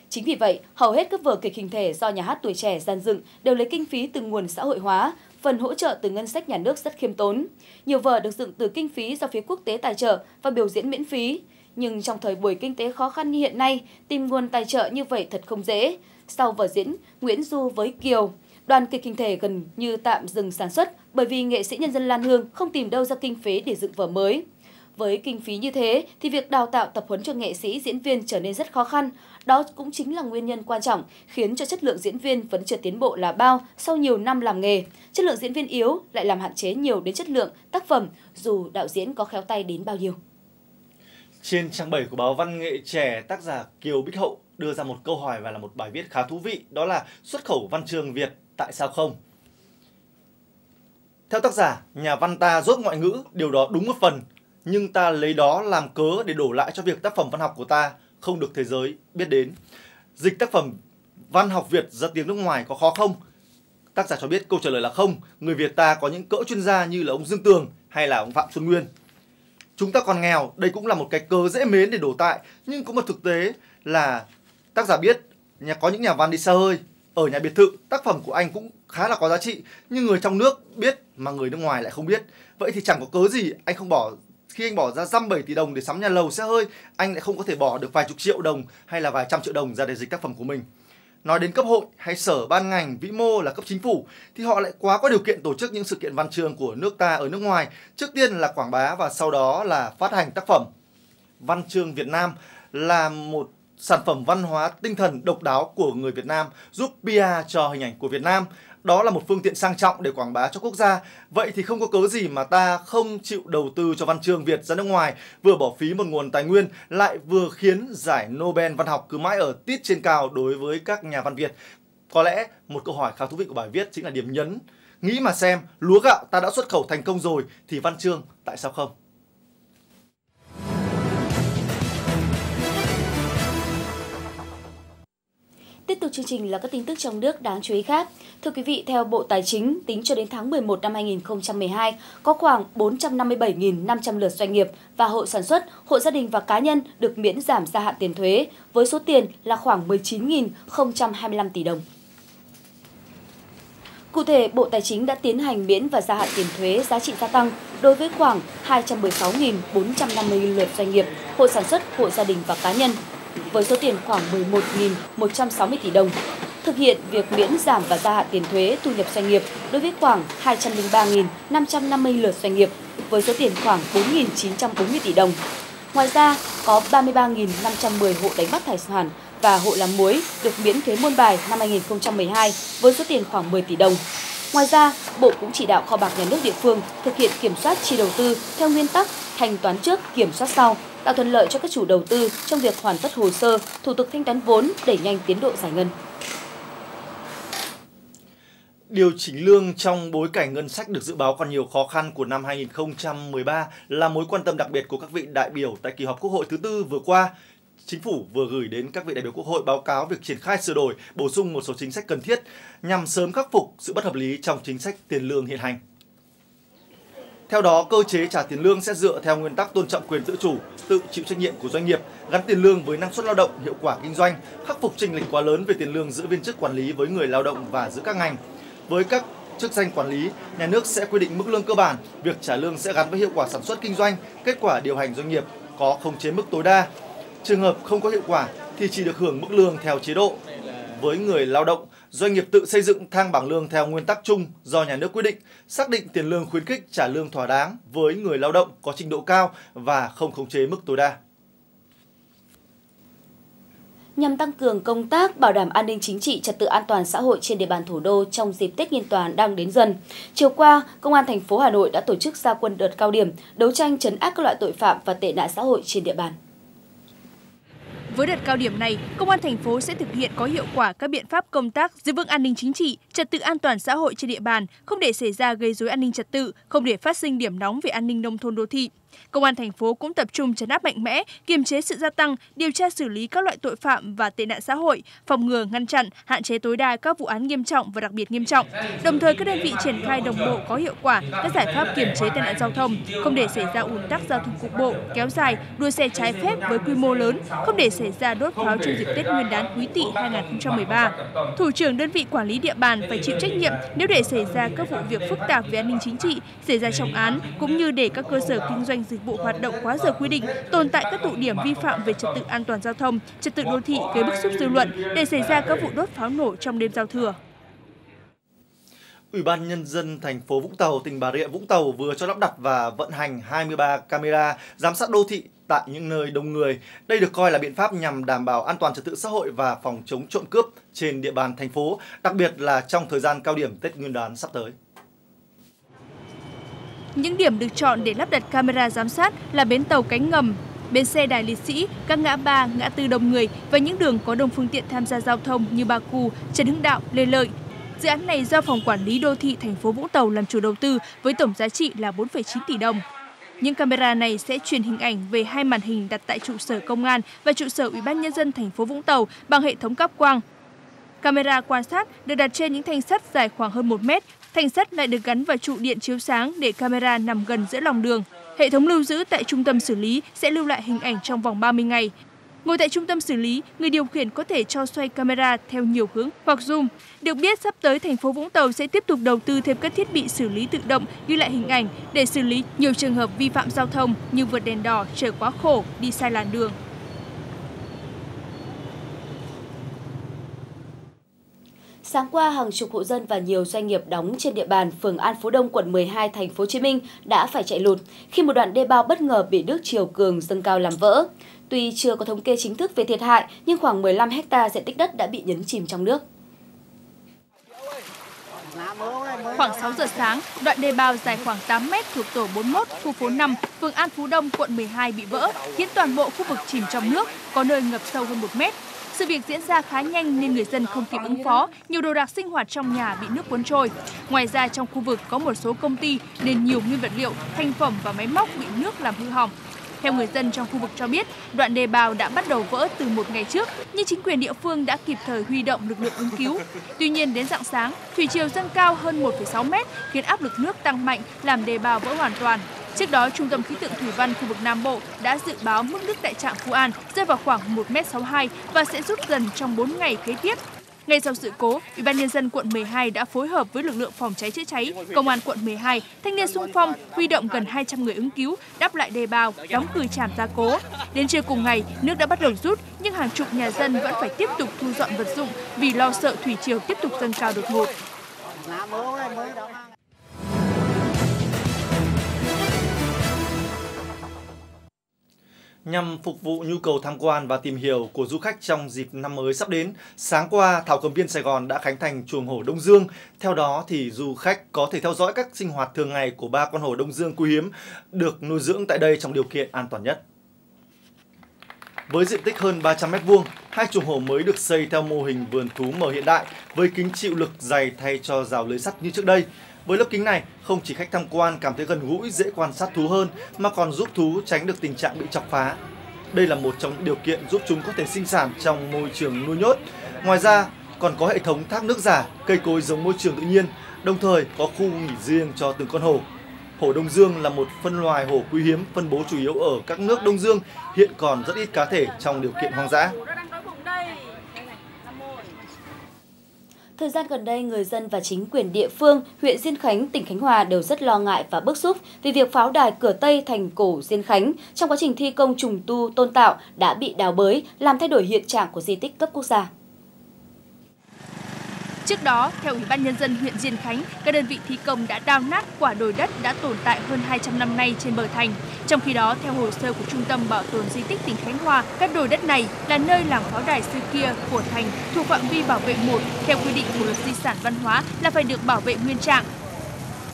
Chính vì vậy, hầu hết các vở kịch hình thể do nhà hát tuổi trẻ dàn dựng đều lấy kinh phí từ nguồn xã hội hóa, phần hỗ trợ từ ngân sách nhà nước rất khiêm tốn. Nhiều vở được dựng từ kinh phí do phía quốc tế tài trợ và biểu diễn miễn phí. Nhưng trong thời buổi kinh tế khó khăn như hiện nay, tìm nguồn tài trợ như vậy thật không dễ. Sau vở diễn Nguyễn Du với Kiều, đoàn kịch hình thể gần như tạm dừng sản xuất bởi vì nghệ sĩ nhân dân Lan Hương không tìm đâu ra kinh phí để dựng vở mới. Với kinh phí như thế thì việc đào tạo tập huấn cho nghệ sĩ diễn viên trở nên rất khó khăn. Đó cũng chính là nguyên nhân quan trọng khiến cho chất lượng diễn viên vẫn chưa tiến bộ là bao sau nhiều năm làm nghề. Chất lượng diễn viên yếu lại làm hạn chế nhiều đến chất lượng tác phẩm dù đạo diễn có khéo tay đến bao nhiêu.
Trên trang 7 của báo Văn nghệ trẻ, tác giả Kiều Bích Hậu đưa ra một câu hỏi và là một bài viết khá thú vị, đó là xuất khẩu văn chương Việt tại sao không? Theo tác giả, nhà văn ta rốt ngoại ngữ, điều đó đúng một phần, nhưng ta lấy đó làm cớ để đổ lại cho việc tác phẩm văn học của ta không được thế giới biết đến. Dịch tác phẩm văn học Việt ra tiếng nước ngoài có khó không? Tác giả cho biết câu trả lời là không. Người Việt ta có những cỡ chuyên gia như là ông Dương Tường hay là ông Phạm Xuân Nguyên. Chúng ta còn nghèo, đây cũng là một cái cớ dễ mến để đổ tại. Nhưng có một thực tế là tác giả biết nhà có những nhà văn đi xa hơi. Ở nhà biệt thự, tác phẩm của anh cũng khá là có giá trị. Nhưng người trong nước biết mà người nước ngoài lại không biết. Vậy thì chẳng có cớ gì anh không bỏ khi anh bỏ ra dăm 7 tỷ đồng để sắm nhà lầu xe hơi, anh lại không có thể bỏ được vài chục triệu đồng hay là vài trăm triệu đồng ra để dịch tác phẩm của mình nói đến cấp hội hay sở ban ngành, vĩ mô là cấp chính phủ, thì họ lại quá có điều kiện tổ chức những sự kiện văn chương của nước ta ở nước ngoài. Trước tiên là quảng bá và sau đó là phát hành tác phẩm. Văn chương Việt Nam là một sản phẩm văn hóa tinh thần độc đáo của người Việt Nam, giúp PR cho hình ảnh của Việt Nam đó là một phương tiện sang trọng để quảng bá cho quốc gia. Vậy thì không có cớ gì mà ta không chịu đầu tư cho văn chương Việt ra nước ngoài, vừa bỏ phí một nguồn tài nguyên, lại vừa khiến giải Nobel văn học cứ mãi ở tít trên cao đối với các nhà văn Việt. Có lẽ một câu hỏi khá thú vị của bài viết chính là điểm nhấn. Nghĩ mà xem, lúa gạo ta đã xuất khẩu thành công rồi thì văn chương tại sao không?
Tiếp tục chương trình là các tin tức trong nước đáng chú ý khác. Thưa quý vị, theo Bộ Tài chính, tính cho đến tháng 11 năm 2012, có khoảng 457.500 lượt doanh nghiệp và hộ sản xuất, hộ gia đình và cá nhân được miễn giảm gia hạn tiền thuế, với số tiền là khoảng 19.025 tỷ đồng. Cụ thể, Bộ Tài chính đã tiến hành miễn và gia hạn tiền thuế giá trị gia tăng đối với khoảng 216.450 lượt doanh nghiệp, hộ sản xuất, hộ gia đình và cá nhân với số tiền khoảng 11.160 tỷ đồng. Thực hiện việc miễn giảm và gia hạn tiền thuế thu nhập doanh nghiệp đối với khoảng 203.550 lượt doanh nghiệp với số tiền khoảng 4.940 tỷ đồng. Ngoài ra, có 33.510 hộ đánh bắt hải sản và hộ làm muối được miễn thuế môn bài năm 2012 với số tiền khoảng 10 tỷ đồng. Ngoài ra, Bộ cũng chỉ đạo kho bạc nhà nước địa phương thực hiện kiểm soát chi đầu tư theo nguyên tắc thanh toán trước, kiểm soát sau, tạo thuận lợi cho các chủ đầu tư trong việc hoàn tất hồ sơ, thủ tục thanh toán vốn đẩy nhanh tiến độ giải ngân.
Điều chỉnh lương trong bối cảnh ngân sách được dự báo còn nhiều khó khăn của năm 2013 là mối quan tâm đặc biệt của các vị đại biểu tại kỳ họp Quốc hội thứ tư vừa qua. Chính phủ vừa gửi đến các vị đại biểu Quốc hội báo cáo việc triển khai sửa đổi, bổ sung một số chính sách cần thiết nhằm sớm khắc phục sự bất hợp lý trong chính sách tiền lương hiện hành. Theo đó, cơ chế trả tiền lương sẽ dựa theo nguyên tắc tôn trọng quyền tự chủ, tự chịu trách nhiệm của doanh nghiệp, gắn tiền lương với năng suất lao động, hiệu quả kinh doanh, khắc phục chênh lệch quá lớn về tiền lương giữa viên chức quản lý với người lao động và giữa các ngành. Với các chức danh quản lý, nhà nước sẽ quy định mức lương cơ bản, việc trả lương sẽ gắn với hiệu quả sản xuất kinh doanh, kết quả điều hành doanh nghiệp có không chế mức tối đa. Trường hợp không có hiệu quả thì chỉ được hưởng mức lương theo chế độ. Với người lao động, doanh nghiệp tự xây dựng thang bảng lương theo nguyên tắc chung do nhà nước quyết định, xác định tiền lương khuyến khích trả lương thỏa đáng với người lao động có trình độ cao và không khống chế mức tối đa.
Nhằm tăng cường công tác bảo đảm an ninh chính trị, trật tự an toàn xã hội trên địa bàn thủ đô trong dịp Tết Nguyên Toàn đang đến dần. Chiều qua, Công an thành phố Hà Nội đã tổ chức gia quân đợt cao điểm đấu tranh chấn áp các loại tội phạm và tệ nạn xã hội trên địa bàn.
Với đợt cao điểm này, Công an thành phố sẽ thực hiện có hiệu quả các biện pháp công tác giữ vững an ninh chính trị, trật tự an toàn xã hội trên địa bàn, không để xảy ra gây rối an ninh trật tự, không để phát sinh điểm nóng về an ninh nông thôn đô thị. Công an thành phố cũng tập trung chấn áp mạnh mẽ, kiềm chế sự gia tăng, điều tra xử lý các loại tội phạm và tệ nạn xã hội, phòng ngừa ngăn chặn, hạn chế tối đa các vụ án nghiêm trọng và đặc biệt nghiêm trọng. Đồng thời các đơn vị triển khai đồng bộ có hiệu quả các giải pháp kiềm chế tai nạn giao thông, không để xảy ra ùn tắc giao thông cục bộ, kéo dài, đua xe trái phép với quy mô lớn, không để xảy ra đốt pháo trong dịp Tết Nguyên đán Quý Tỵ 2013. Thủ trưởng đơn vị quản lý địa bàn phải chịu trách nhiệm nếu để xảy ra các vụ việc phức tạp về an ninh chính trị, xảy ra trọng án cũng như để các cơ sở kinh doanh dịch vụ hoạt động quá giờ quy định, tồn tại các tụ điểm vi phạm về trật tự an toàn giao thông, trật tự đô thị gây bức xúc dư luận để xảy ra các vụ đốt pháo nổ trong đêm giao thừa.
Ủy ban Nhân dân thành phố Vũng Tàu, tỉnh Bà Rịa Vũng Tàu vừa cho lắp đặt và vận hành 23 camera giám sát đô thị tại những nơi đông người. Đây được coi là biện pháp nhằm đảm bảo an toàn trật tự xã hội và phòng chống trộm cướp trên địa bàn thành phố, đặc biệt là trong thời gian cao điểm Tết Nguyên đán sắp tới.
Những điểm được chọn để lắp đặt camera giám sát là bến tàu cánh ngầm, bến xe đài liệt sĩ, các ngã ba, ngã tư đông người và những đường có đông phương tiện tham gia giao thông như Ba Cù, Trần Hưng Đạo, Lê Lợi. Dự án này do Phòng Quản lý Đô thị thành phố Vũng Tàu làm chủ đầu tư với tổng giá trị là 4,9 tỷ đồng. Những camera này sẽ truyền hình ảnh về hai màn hình đặt tại trụ sở công an và trụ sở Ủy ban nhân dân thành phố Vũng Tàu bằng hệ thống cáp quang. Camera quan sát được đặt trên những thanh sắt dài khoảng hơn 1 mét Thanh sắt lại được gắn vào trụ điện chiếu sáng để camera nằm gần giữa lòng đường. Hệ thống lưu giữ tại trung tâm xử lý sẽ lưu lại hình ảnh trong vòng 30 ngày. Ngồi tại trung tâm xử lý, người điều khiển có thể cho xoay camera theo nhiều hướng hoặc zoom. Được biết, sắp tới thành phố Vũng Tàu sẽ tiếp tục đầu tư thêm các thiết bị xử lý tự động ghi lại hình ảnh để xử lý nhiều trường hợp vi phạm giao thông như vượt đèn đỏ, chở quá khổ, đi sai làn đường.
Sáng qua, hàng chục hộ dân và nhiều doanh nghiệp đóng trên địa bàn phường An Phú Đông, quận 12, thành phố Hồ Chí Minh đã phải chạy lụt khi một đoạn đê bao bất ngờ bị nước chiều cường dâng cao làm vỡ. Tuy chưa có thống kê chính thức về thiệt hại, nhưng khoảng 15 hecta diện tích đất đã bị nhấn chìm trong nước.
Khoảng 6 giờ sáng, đoạn đê bao dài khoảng 8 mét thuộc tổ 41, khu phố 5, phường An Phú Đông, quận 12 bị vỡ, khiến toàn bộ khu vực chìm trong nước, có nơi ngập sâu hơn 1 mét. Sự việc diễn ra khá nhanh nên người dân không kịp ứng phó, nhiều đồ đạc sinh hoạt trong nhà bị nước cuốn trôi. Ngoài ra trong khu vực có một số công ty nên nhiều nguyên vật liệu, thành phẩm và máy móc bị nước làm hư hỏng. Theo người dân trong khu vực cho biết, đoạn đê bào đã bắt đầu vỡ từ một ngày trước, nhưng chính quyền địa phương đã kịp thời huy động lực lượng ứng cứu. Tuy nhiên đến dạng sáng, thủy triều dâng cao hơn 1,6 mét khiến áp lực nước tăng mạnh, làm đê bào vỡ hoàn toàn. Trước đó, Trung tâm Khí tượng Thủy văn khu vực Nam Bộ đã dự báo mức nước tại trạm Phú An rơi vào khoảng 1,62m và sẽ rút dần trong 4 ngày kế tiếp. Ngay sau sự cố, Ủy ban nhân dân quận 12 đã phối hợp với lực lượng phòng cháy chữa cháy, công an quận 12, thanh niên sung phong huy động gần 200 người ứng cứu, đắp lại đề bào, đóng cửa trạm gia cố. Đến trưa cùng ngày, nước đã bắt đầu rút, nhưng hàng chục nhà dân vẫn phải tiếp tục thu dọn vật dụng vì lo sợ thủy triều tiếp tục dâng cao đột ngột.
Nhằm phục vụ nhu cầu tham quan và tìm hiểu của du khách trong dịp năm mới sắp đến, sáng qua Thảo Cầm Viên Sài Gòn đã khánh thành chuồng hổ Đông Dương. Theo đó thì du khách có thể theo dõi các sinh hoạt thường ngày của ba con hổ Đông Dương quý hiếm được nuôi dưỡng tại đây trong điều kiện an toàn nhất. Với diện tích hơn 300 m2, hai chuồng hổ mới được xây theo mô hình vườn thú mở hiện đại với kính chịu lực dày thay cho rào lưới sắt như trước đây. Với lớp kính này, không chỉ khách tham quan cảm thấy gần gũi, dễ quan sát thú hơn mà còn giúp thú tránh được tình trạng bị chọc phá. Đây là một trong những điều kiện giúp chúng có thể sinh sản trong môi trường nuôi nhốt. Ngoài ra, còn có hệ thống thác nước giả, cây cối giống môi trường tự nhiên, đồng thời có khu nghỉ riêng cho từng con hổ. Hổ Đông Dương là một phân loài hổ quý hiếm phân bố chủ yếu ở các nước Đông Dương, hiện còn rất ít cá thể trong điều kiện hoang dã.
Thời gian gần đây, người dân và chính quyền địa phương, huyện Diên Khánh, tỉnh Khánh Hòa đều rất lo ngại và bức xúc vì việc pháo đài cửa Tây thành cổ Diên Khánh trong quá trình thi công trùng tu tôn tạo đã bị đào bới, làm thay đổi hiện trạng của di tích cấp quốc gia.
Trước đó, theo Ủy ban Nhân dân huyện Diên Khánh, các đơn vị thi công đã đào nát quả đồi đất đã tồn tại hơn 200 năm nay trên bờ thành. Trong khi đó, theo hồ sơ của Trung tâm Bảo tồn Di tích tỉnh Khánh Hòa, các đồi đất này là nơi làm pháo đài xưa kia của thành thuộc phạm vi bảo vệ một theo quy định của luật di sản văn hóa là phải được bảo vệ nguyên trạng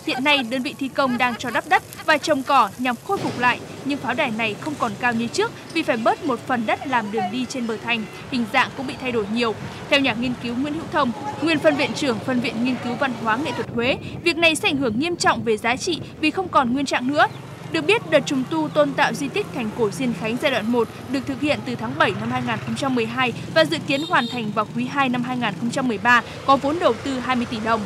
Hiện nay, đơn vị thi công đang cho đắp đất và trồng cỏ nhằm khôi phục lại, nhưng pháo đài này không còn cao như trước vì phải bớt một phần đất làm đường đi trên bờ thành, hình dạng cũng bị thay đổi nhiều. Theo nhà nghiên cứu Nguyễn Hữu Thông, nguyên phân viện trưởng phân viện nghiên cứu văn hóa nghệ thuật Huế, việc này sẽ ảnh hưởng nghiêm trọng về giá trị vì không còn nguyên trạng nữa. Được biết, đợt trùng tu tôn tạo di tích thành cổ Diên Khánh giai đoạn 1 được thực hiện từ tháng 7 năm 2012 và dự kiến hoàn thành vào quý 2 năm 2013, có vốn đầu tư 20 tỷ đồng.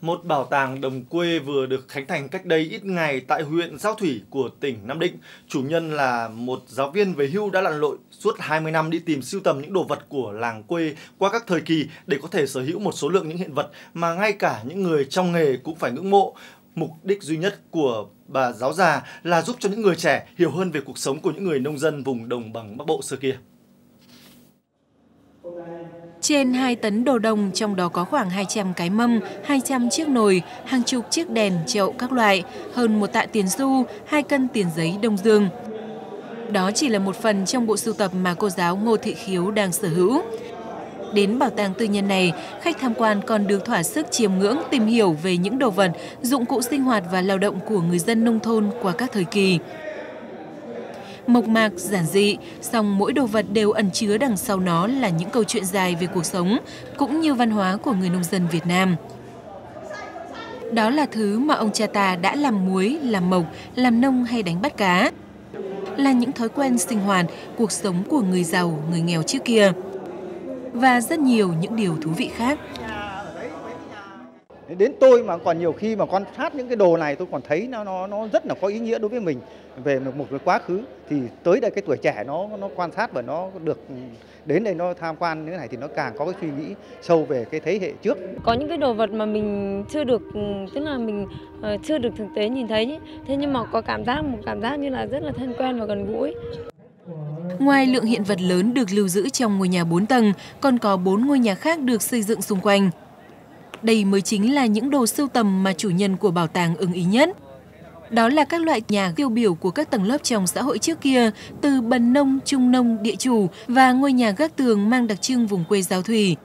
Một bảo tàng đồng quê vừa được khánh thành cách đây ít ngày tại huyện Giao Thủy của tỉnh Nam Định. Chủ nhân là một giáo viên về hưu đã lặn lội suốt 20 năm đi tìm sưu tầm những đồ vật của làng quê qua các thời kỳ để có thể sở hữu một số lượng những hiện vật mà ngay cả những người trong nghề cũng phải ngưỡng mộ. Mục đích duy nhất của bà giáo già là giúp cho những người trẻ hiểu hơn về cuộc sống của những người nông dân vùng đồng bằng Bắc Bộ xưa kia.
Trên 2 tấn đồ đồng, trong đó có khoảng 200 cái mâm, 200 chiếc nồi, hàng chục chiếc đèn, chậu các loại, hơn một tạ tiền xu, 2 cân tiền giấy đông dương. Đó chỉ là một phần trong bộ sưu tập mà cô giáo Ngô Thị Khiếu đang sở hữu. Đến bảo tàng tư nhân này, khách tham quan còn được thỏa sức chiêm ngưỡng tìm hiểu về những đồ vật, dụng cụ sinh hoạt và lao động của người dân nông thôn qua các thời kỳ mộc mạc, giản dị, song mỗi đồ vật đều ẩn chứa đằng sau nó là những câu chuyện dài về cuộc sống, cũng như văn hóa của người nông dân Việt Nam. Đó là thứ mà ông cha ta đã làm muối, làm mộc, làm nông hay đánh bắt cá. Là những thói quen sinh hoạt, cuộc sống của người giàu, người nghèo trước kia. Và rất nhiều những điều thú vị khác.
Đến tôi mà còn nhiều khi mà quan sát những cái đồ này tôi còn thấy nó nó nó rất là có ý nghĩa đối với mình về một cái quá khứ thì tới đây cái tuổi trẻ nó nó quan sát và nó được đến đây nó tham quan như thế này thì nó càng có cái suy nghĩ sâu về cái thế hệ trước.
Có những cái đồ vật mà mình chưa được tức là mình uh, chưa được thực tế nhìn thấy thế nhưng mà có cảm giác một cảm giác như là rất là thân quen và gần gũi.
Ngoài lượng hiện vật lớn được lưu giữ trong ngôi nhà 4 tầng, còn có 4 ngôi nhà khác được xây dựng xung quanh. Đây mới chính là những đồ sưu tầm mà chủ nhân của bảo tàng ưng ý nhất. Đó là các loại nhà tiêu biểu của các tầng lớp trong xã hội trước kia, từ bần nông, trung nông, địa chủ và ngôi nhà gác tường mang đặc trưng vùng quê giao thủy.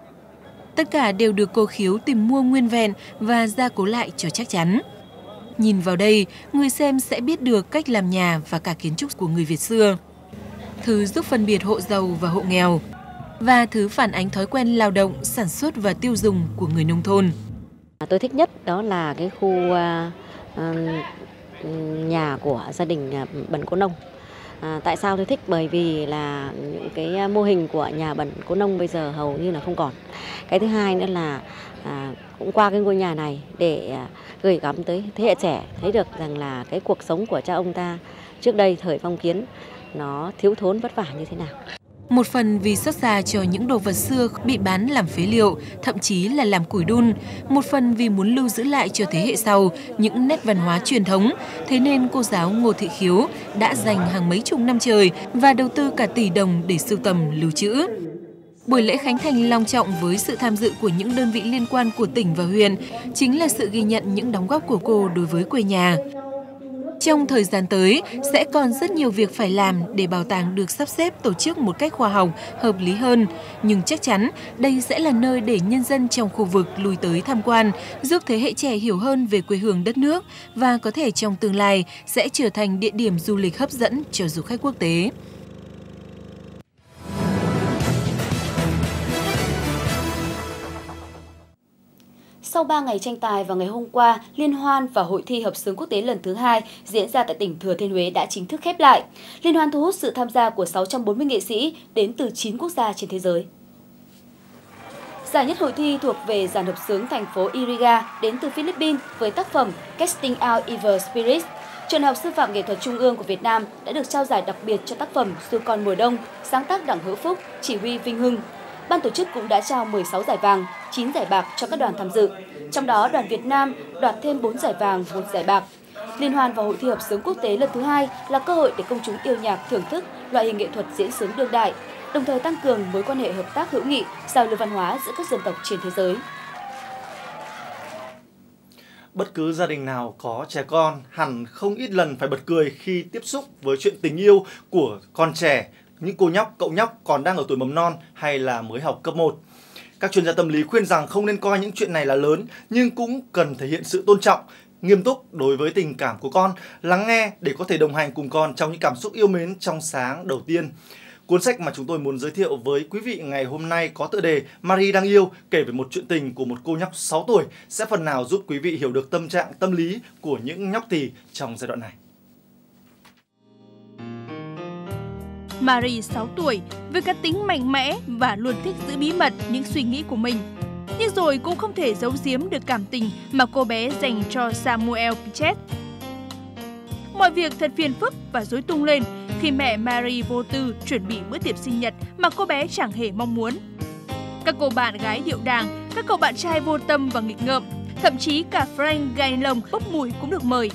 Tất cả đều được cô khiếu tìm mua nguyên vẹn và gia cố lại cho chắc chắn. Nhìn vào đây, người xem sẽ biết được cách làm nhà và cả kiến trúc của người Việt xưa. Thứ giúp phân biệt hộ giàu và hộ nghèo và thứ phản ánh thói quen lao động, sản xuất và tiêu dùng của người nông thôn.
À, tôi thích nhất đó là cái khu uh, nhà của gia đình Bần Cô Nông. À, tại sao tôi thích? Bởi vì là những cái mô hình của nhà bẩn Cô Nông bây giờ hầu như là không còn. Cái thứ hai nữa là à, cũng qua cái ngôi nhà này để à, gửi gắm tới thế hệ trẻ thấy được rằng là cái cuộc sống của cha ông ta trước đây thời phong kiến nó thiếu thốn vất vả như thế nào.
Một phần vì xót xa cho những đồ vật xưa bị bán làm phế liệu, thậm chí là làm củi đun. Một phần vì muốn lưu giữ lại cho thế hệ sau những nét văn hóa truyền thống. Thế nên cô giáo Ngô Thị Khiếu đã dành hàng mấy chục năm trời và đầu tư cả tỷ đồng để sưu tầm lưu trữ. Buổi lễ khánh thành long trọng với sự tham dự của những đơn vị liên quan của tỉnh và huyện chính là sự ghi nhận những đóng góp của cô đối với quê nhà. Trong thời gian tới, sẽ còn rất nhiều việc phải làm để bảo tàng được sắp xếp tổ chức một cách khoa học, hợp lý hơn. Nhưng chắc chắn đây sẽ là nơi để nhân dân trong khu vực lùi tới tham quan, giúp thế hệ trẻ hiểu hơn về quê hương đất nước và có thể trong tương lai sẽ trở thành địa điểm du lịch hấp dẫn cho du khách quốc tế.
Sau 3 ngày tranh tài vào ngày hôm qua, Liên hoan và Hội thi hợp xướng quốc tế lần thứ hai diễn ra tại tỉnh Thừa Thiên Huế đã chính thức khép lại. Liên hoan thu hút sự tham gia của 640 nghệ sĩ đến từ 9 quốc gia trên thế giới. Giải nhất hội thi thuộc về dàn hợp xướng thành phố Iriga đến từ Philippines với tác phẩm Casting Out Evil Spirits. Trường học sư phạm nghệ thuật trung ương của Việt Nam đã được trao giải đặc biệt cho tác phẩm Sư con mùa đông, sáng tác Đặng Hữu Phúc, chỉ huy Vinh Hưng, ban tổ chức cũng đã trao 16 giải vàng, 9 giải bạc cho các đoàn tham dự. Trong đó, đoàn Việt Nam đoạt thêm 4 giải vàng, 1 giải bạc. Liên hoan và Hội thi hợp sướng quốc tế lần thứ hai là cơ hội để công chúng yêu nhạc thưởng thức loại hình nghệ thuật diễn sướng đương đại, đồng thời tăng cường mối quan hệ hợp tác hữu nghị, giao lưu văn hóa giữa các dân tộc trên thế giới.
Bất cứ gia đình nào có trẻ con hẳn không ít lần phải bật cười khi tiếp xúc với chuyện tình yêu của con trẻ những cô nhóc, cậu nhóc còn đang ở tuổi mầm non hay là mới học cấp 1. Các chuyên gia tâm lý khuyên rằng không nên coi những chuyện này là lớn nhưng cũng cần thể hiện sự tôn trọng, nghiêm túc đối với tình cảm của con, lắng nghe để có thể đồng hành cùng con trong những cảm xúc yêu mến trong sáng đầu tiên. Cuốn sách mà chúng tôi muốn giới thiệu với quý vị ngày hôm nay có tựa đề Marie đang yêu kể về một chuyện tình của một cô nhóc 6 tuổi sẽ phần nào giúp quý vị hiểu được tâm trạng tâm lý của những nhóc tỳ trong giai đoạn này.
Marie 6 tuổi với cá tính mạnh mẽ và luôn thích giữ bí mật những suy nghĩ của mình. Nhưng rồi cũng không thể giấu giếm được cảm tình mà cô bé dành cho Samuel Pichet. Mọi việc thật phiền phức và rối tung lên khi mẹ Marie vô tư chuẩn bị bữa tiệc sinh nhật mà cô bé chẳng hề mong muốn. Các cô bạn gái điệu đàng, các cậu bạn trai vô tâm và nghịch ngợm, thậm chí cả Frank Gaillon bốc mùi cũng được mời.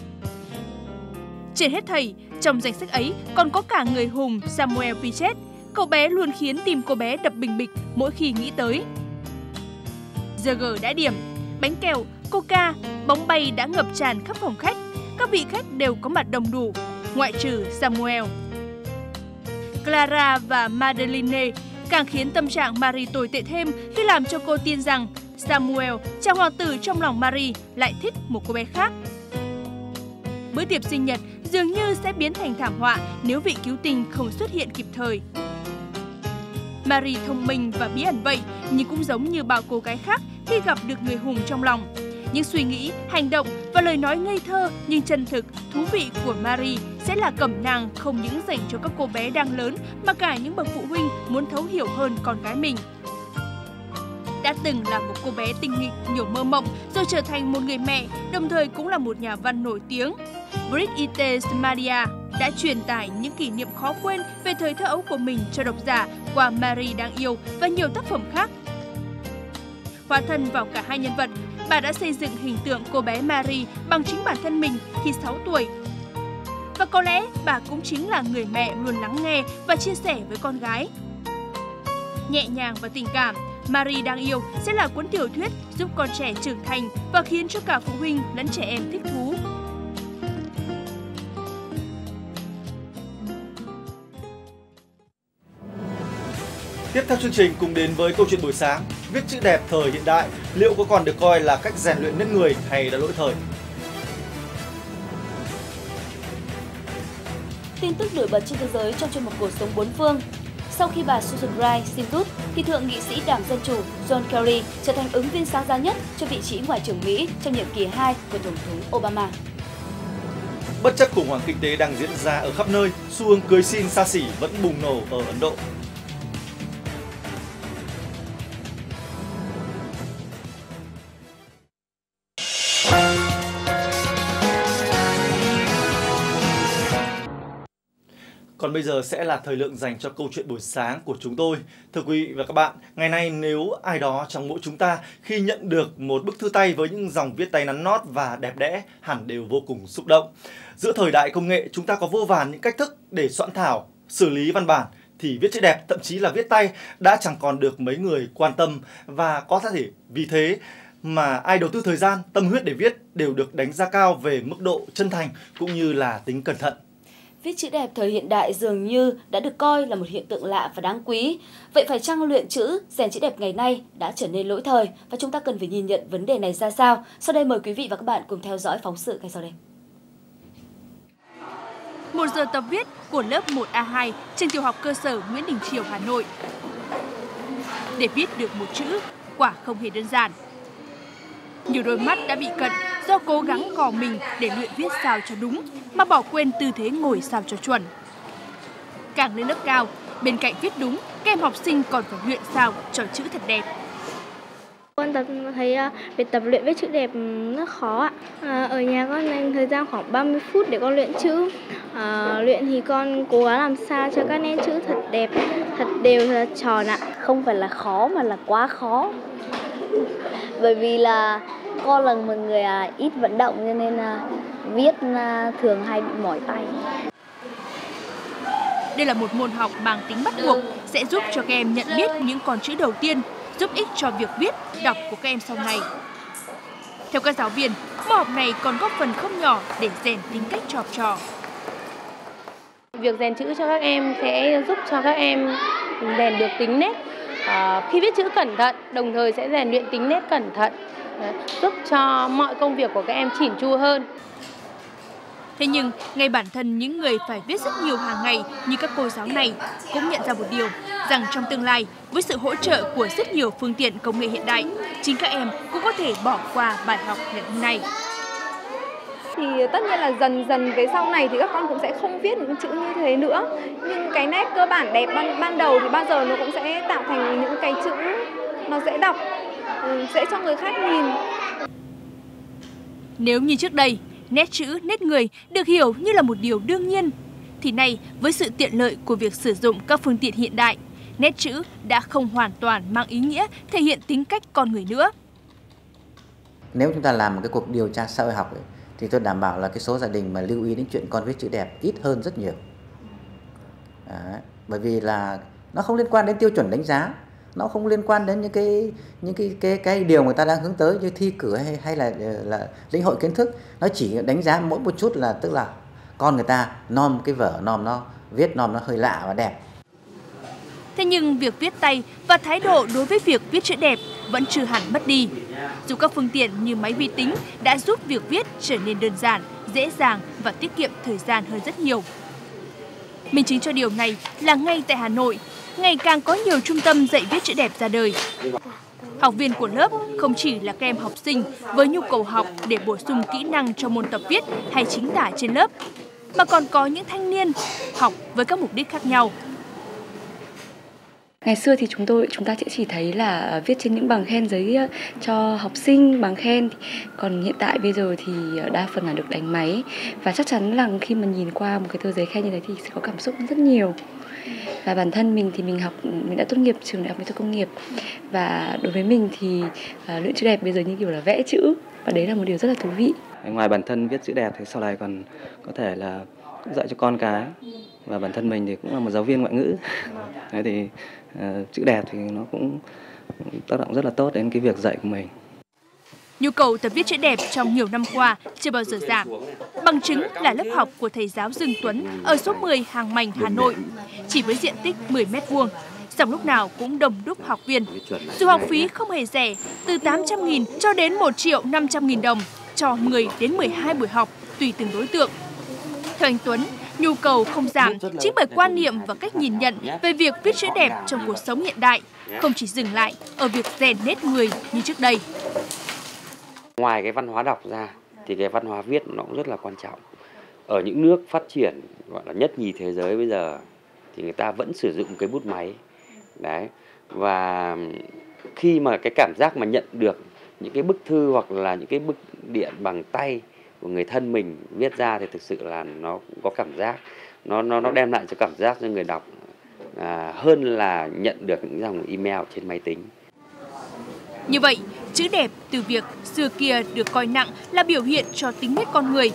Trên hết thầy, trong danh sách ấy còn có cả người hùng Samuel Pichet. Cậu bé luôn khiến tim cô bé đập bình bịch mỗi khi nghĩ tới. Giờ G đã điểm, bánh kẹo, coca, bóng bay đã ngập tràn khắp phòng khách. Các vị khách đều có mặt đồng đủ, ngoại trừ Samuel. Clara và Madeline càng khiến tâm trạng Marie tồi tệ thêm khi làm cho cô tin rằng Samuel, chàng hoàng tử trong lòng Marie, lại thích một cô bé khác. Bữa tiệc sinh nhật dường như sẽ biến thành thảm họa nếu vị cứu tinh không xuất hiện kịp thời. Marie thông minh và bí ẩn vậy, nhưng cũng giống như bao cô gái khác khi gặp được người hùng trong lòng. Những suy nghĩ, hành động và lời nói ngây thơ nhưng chân thực, thú vị của Marie sẽ là cẩm nang không những dành cho các cô bé đang lớn mà cả những bậc phụ huynh muốn thấu hiểu hơn con gái mình. Đã từng là một cô bé tinh nghịch, nhiều mơ mộng, rồi trở thành một người mẹ, đồng thời cũng là một nhà văn nổi tiếng. Brigitte Maria đã truyền tải những kỷ niệm khó quên về thời thơ ấu của mình cho độc giả qua Marie đang yêu và nhiều tác phẩm khác. Hóa thân vào cả hai nhân vật, bà đã xây dựng hình tượng cô bé Marie bằng chính bản thân mình khi 6 tuổi. và có lẽ bà cũng chính là người mẹ luôn lắng nghe và chia sẻ với con gái. Nhẹ nhàng và tình cảm, Marie đang yêu sẽ là cuốn tiểu thuyết giúp con trẻ trưởng thành và khiến cho cả phụ huynh lẫn trẻ em thích thú.
Tiếp theo chương trình cùng đến với câu chuyện buổi sáng, viết chữ đẹp thời hiện đại liệu có còn được coi là cách rèn luyện nên người hay đã lỗi thời?
Tin tức nổi bật trên thế giới trong chuyên mục cuộc sống bốn phương. Sau khi bà Susan Rice xin rút, thì thượng nghị sĩ Đảng Dân Chủ John Kerry trở thành ứng viên sáng giá nhất cho vị trí Ngoại trưởng Mỹ trong nhiệm kỳ 2 của Tổng thống Obama.
Bất chấp khủng hoảng kinh tế đang diễn ra ở khắp nơi, xu hướng cưới xin xa xỉ vẫn bùng nổ ở Ấn Độ. Còn bây giờ sẽ là thời lượng dành cho câu chuyện buổi sáng của chúng tôi. Thưa quý vị và các bạn, ngày nay nếu ai đó trong mỗi chúng ta khi nhận được một bức thư tay với những dòng viết tay nắn nót và đẹp đẽ hẳn đều vô cùng xúc động. Giữa thời đại công nghệ, chúng ta có vô vàn những cách thức để soạn thảo, xử lý văn bản thì viết chữ đẹp, thậm chí là viết tay đã chẳng còn được mấy người quan tâm và có thể vì thế mà ai đầu tư thời gian, tâm huyết để viết đều được đánh giá cao về mức độ chân thành cũng như là tính cẩn thận.
Viết chữ đẹp thời hiện đại dường như đã được coi là một hiện tượng lạ và đáng quý. Vậy phải chăng luyện chữ, rèn chữ đẹp ngày nay đã trở nên lỗi thời và chúng ta cần phải nhìn nhận vấn đề này ra sao? Sau đây mời quý vị và các bạn cùng theo dõi phóng sự ngay sau đây.
Một giờ tập viết của lớp 1A2 trường tiểu học cơ sở Nguyễn Đình Triều, Hà Nội. Để viết được một chữ, quả không hề đơn giản. Nhiều đôi mắt đã bị cận do cố gắng gò mình để luyện viết sao cho đúng mà bỏ quên tư thế ngồi sao cho chuẩn. Càng lên lớp cao, bên cạnh viết đúng, các em học sinh còn phải luyện sao cho chữ thật đẹp.
Con tập thấy uh, việc tập luyện viết chữ đẹp rất khó ạ. À, ở nhà con dành thời gian khoảng 30 phút để con luyện chữ. À, luyện thì con cố gắng làm sao cho các nét chữ thật đẹp, thật đều, thật tròn ạ.
Không phải là khó mà là quá khó. Bởi vì là con là một người à, ít vận động cho nên là viết à, thường hay bị mỏi tay.
Đây là một môn học mang tính bắt buộc sẽ giúp cho các em nhận biết những con chữ đầu tiên, giúp ích cho việc viết, đọc của các em sau này. Theo các giáo viên, môn học này còn góp phần không nhỏ để rèn tính cách cho học trò.
Việc rèn chữ cho các em sẽ giúp cho các em rèn được tính nét. À, khi viết chữ cẩn thận, đồng thời sẽ rèn luyện tính nét cẩn thận, giúp cho mọi công việc của các em chỉn chu hơn.
Thế nhưng, ngay bản thân những người phải viết rất nhiều hàng ngày như các cô giáo này cũng nhận ra một điều, rằng trong tương lai, với sự hỗ trợ của rất nhiều phương tiện công nghệ hiện đại, chính các em cũng có thể bỏ qua bài học ngày hôm nay.
Thì tất nhiên là dần dần về sau này thì các con cũng sẽ không viết những chữ như thế nữa. Nhưng cái nét cơ bản đẹp ban, ban đầu thì bao giờ nó cũng sẽ tạo thành những cái chữ nó dễ đọc, dễ cho người khác nhìn.
Nếu như trước đây, nét chữ, nét người được hiểu như là một điều đương nhiên, thì nay với sự tiện lợi của việc sử dụng các phương tiện hiện đại, nét chữ đã không hoàn toàn mang ý nghĩa thể hiện tính cách con người nữa.
Nếu chúng ta làm một cái cuộc điều tra xã hội học ấy, thì tôi đảm bảo là cái số gia đình mà lưu ý đến chuyện con viết chữ đẹp ít hơn rất nhiều. Đấy, bởi vì là nó không liên quan đến tiêu chuẩn đánh giá nó không liên quan đến những cái những cái cái cái điều người ta đang hướng tới như thi cử hay hay là là lĩnh hội kiến thức nó chỉ đánh giá mỗi một chút là tức là con người ta nom cái vở nom nó viết nom nó hơi lạ và đẹp
Thế nhưng việc viết tay và thái độ đối với việc viết chữ đẹp vẫn chưa hẳn mất đi. Dù các phương tiện như máy vi tính đã giúp việc viết trở nên đơn giản, dễ dàng và tiết kiệm thời gian hơn rất nhiều. Minh chứng cho điều này là ngay tại Hà Nội, ngày càng có nhiều trung tâm dạy viết chữ đẹp ra đời. Học viên của lớp không chỉ là các em học sinh với nhu cầu học để bổ sung kỹ năng cho môn tập viết hay chính tả trên lớp, mà còn có những thanh niên học với các mục đích khác nhau.
Ngày xưa thì chúng tôi chúng ta sẽ chỉ thấy là viết trên những bằng khen giấy ờ, cho học sinh bằng khen. Còn hiện tại bây giờ thì ờ, đa phần là được đánh máy. Và chắc chắn là khi mà nhìn qua một cái tờ giấy khen như thế thì sẽ có cảm xúc rất nhiều. Và bản thân mình thì mình học mình đã tốt nghiệp trường đại học mỹ thuật công nghiệp. Và đối với mình thì uh, luyện chữ đẹp bây giờ như kiểu là vẽ chữ. Và đấy là một điều rất là thú vị.
Ngoài bản thân viết chữ đẹp thì sau này còn có thể là dạy cho con cái. Và bản thân mình thì cũng là một giáo viên ngoại ngữ. Đấy thì Ờ, chữ đẹp thì nó cũng tác động rất là tốt đến cái việc dạy của mình
Nhu cầu tập viết chữ đẹp trong nhiều năm qua chưa bao giờ giảm. Bằng chứng là lớp học của thầy giáo Dương Tuấn ở số 10 Hàng Mành, Hà Nội, chỉ với diện tích 10 mét vuông. dòng lúc nào cũng đông đúc học viên. Dù học phí không hề rẻ, từ 800.000 cho đến 1 triệu 500.000 đồng cho 10 đến 12 buổi học tùy từng đối tượng. Theo anh Tuấn, nhu cầu không giảm chính bởi quan niệm và cách nhìn nhận về việc viết chữ đẹp trong cuộc sống hiện đại, không chỉ dừng lại ở việc rèn nét người như trước đây.
Ngoài cái văn hóa đọc ra thì cái văn hóa viết nó cũng rất là quan trọng. Ở những nước phát triển gọi là nhất nhì thế giới bây giờ thì người ta vẫn sử dụng cái bút máy. Đấy. Và khi mà cái cảm giác mà nhận được những cái bức thư hoặc là những cái bức điện bằng tay của người thân mình viết ra thì thực sự là nó cũng có cảm giác nó nó nó đem lại cho cảm giác cho người đọc à, hơn là nhận được những dòng email trên máy tính.
Như vậy, chữ đẹp từ việc xưa kia được coi nặng là biểu hiện cho tính nết con người.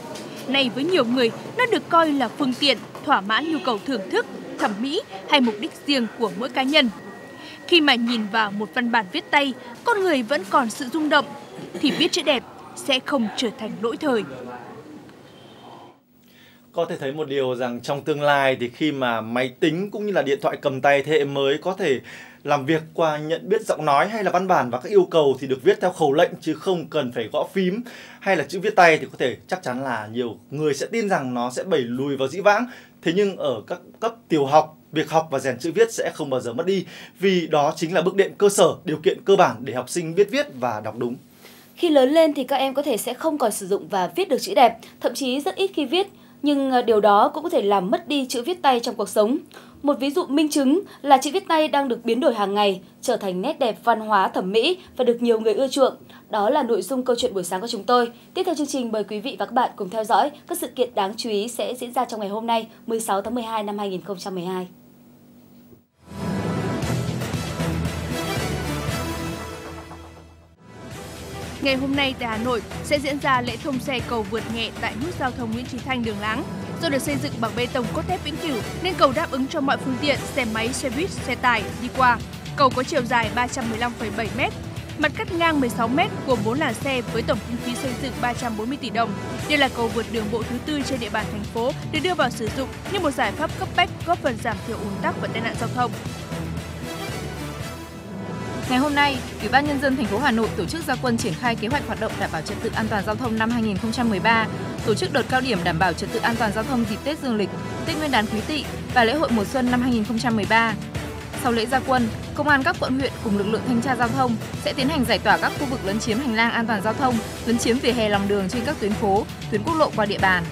Nay với nhiều người, nó được coi là phương tiện thỏa mãn nhu cầu thưởng thức, thẩm mỹ hay mục đích riêng của mỗi cá nhân. Khi mà nhìn vào một văn bản viết tay, con người vẫn còn sự rung động, thì viết chữ đẹp sẽ không trở thành lỗi thời.
Có thể thấy một điều rằng trong tương lai thì khi mà máy tính cũng như là điện thoại cầm tay thế hệ mới có thể làm việc qua nhận biết giọng nói hay là văn bản và các yêu cầu thì được viết theo khẩu lệnh chứ không cần phải gõ phím hay là chữ viết tay thì có thể chắc chắn là nhiều người sẽ tin rằng nó sẽ đẩy lùi vào dĩ vãng. Thế nhưng ở các cấp tiểu học, việc học và rèn chữ viết sẽ không bao giờ mất đi vì đó chính là bước đệm cơ sở, điều kiện cơ bản để học sinh biết viết và đọc đúng.
Khi lớn lên thì các em có thể sẽ không còn sử dụng và viết được chữ đẹp, thậm chí rất ít khi viết, nhưng ờ, điều đó cũng có thể làm mất đi chữ viết tay trong cuộc sống. Một ví dụ minh chứng là chữ viết tay đang được biến đổi hàng ngày, trở thành nét đẹp văn hóa thẩm mỹ và được nhiều người ưa chuộng. Đó là nội dung câu chuyện buổi sáng của chúng tôi. Tiếp theo chương trình mời quý vị và các bạn cùng theo dõi các sự kiện đáng chú ý sẽ diễn ra trong ngày hôm nay, 16 tháng 12 năm 2012.
Ngày hôm nay tại Hà Nội sẽ diễn ra lễ thông xe cầu vượt nhẹ tại nút giao thông Nguyễn Chí Thanh đường Láng. Do được xây dựng bằng bê tông cốt thép vĩnh cửu nên cầu đáp ứng cho mọi phương tiện, xe máy, xe buýt, xe tải đi qua. Cầu có chiều dài 315,7 m, mặt cắt ngang 16 m gồm 4 làn xe với tổng kinh phí xây dựng 340 tỷ đồng. Đây là cầu vượt đường bộ thứ tư trên địa bàn thành phố được đưa vào sử dụng như một giải pháp cấp bách góp phần giảm thiểu ùn tắc và tai nạn giao thông.
Ngày hôm nay, Ủy ban nhân dân thành phố Hà Nội tổ chức gia quân triển khai kế hoạch hoạt động đảm bảo trật tự an toàn giao thông năm 2013, tổ chức đợt cao điểm đảm bảo trật tự an toàn giao thông dịp Tết Dương lịch, Tết Nguyên đán Quý Tỵ và lễ hội mùa xuân năm 2013. Sau lễ gia quân, công an các quận huyện cùng lực lượng thanh tra giao thông sẽ tiến hành giải tỏa các khu vực lấn chiếm hành lang an toàn giao thông, lấn chiếm vỉa hè lòng đường trên các tuyến phố, tuyến quốc lộ qua địa bàn.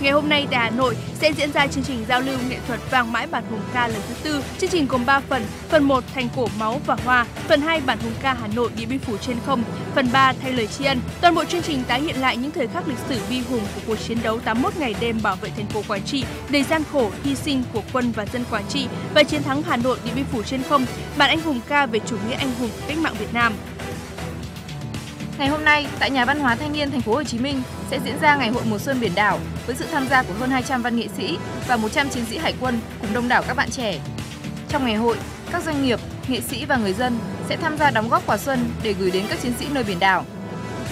Ngày hôm nay tại Hà Nội sẽ diễn ra chương trình giao lưu nghệ thuật vang mãi bản hùng ca lần thứ tư. Chương trình gồm 3 phần, phần 1 thành cổ máu và hoa, phần 2 bản hùng ca Hà Nội điện biên phủ trên không, phần 3 thay lời tri ân. Toàn bộ chương trình tái hiện lại những thời khắc lịch sử bi hùng của cuộc chiến đấu 81 ngày đêm bảo vệ thành phố Quảng Trị, đầy gian khổ, hy sinh của quân và dân Quảng Trị và chiến thắng Hà Nội điện biên phủ trên không, bản anh hùng ca về chủ nghĩa anh hùng cách mạng Việt Nam.
Ngày hôm nay, tại Nhà văn hóa Thanh niên Thành phố Hồ Chí Minh sẽ diễn ra ngày hội mùa xuân biển đảo với sự tham gia của hơn 200 văn nghệ sĩ và 100 chiến sĩ hải quân cùng đông đảo các bạn trẻ. Trong ngày hội, các doanh nghiệp, nghệ sĩ và người dân sẽ tham gia đóng góp quà xuân để gửi đến các chiến sĩ nơi biển đảo.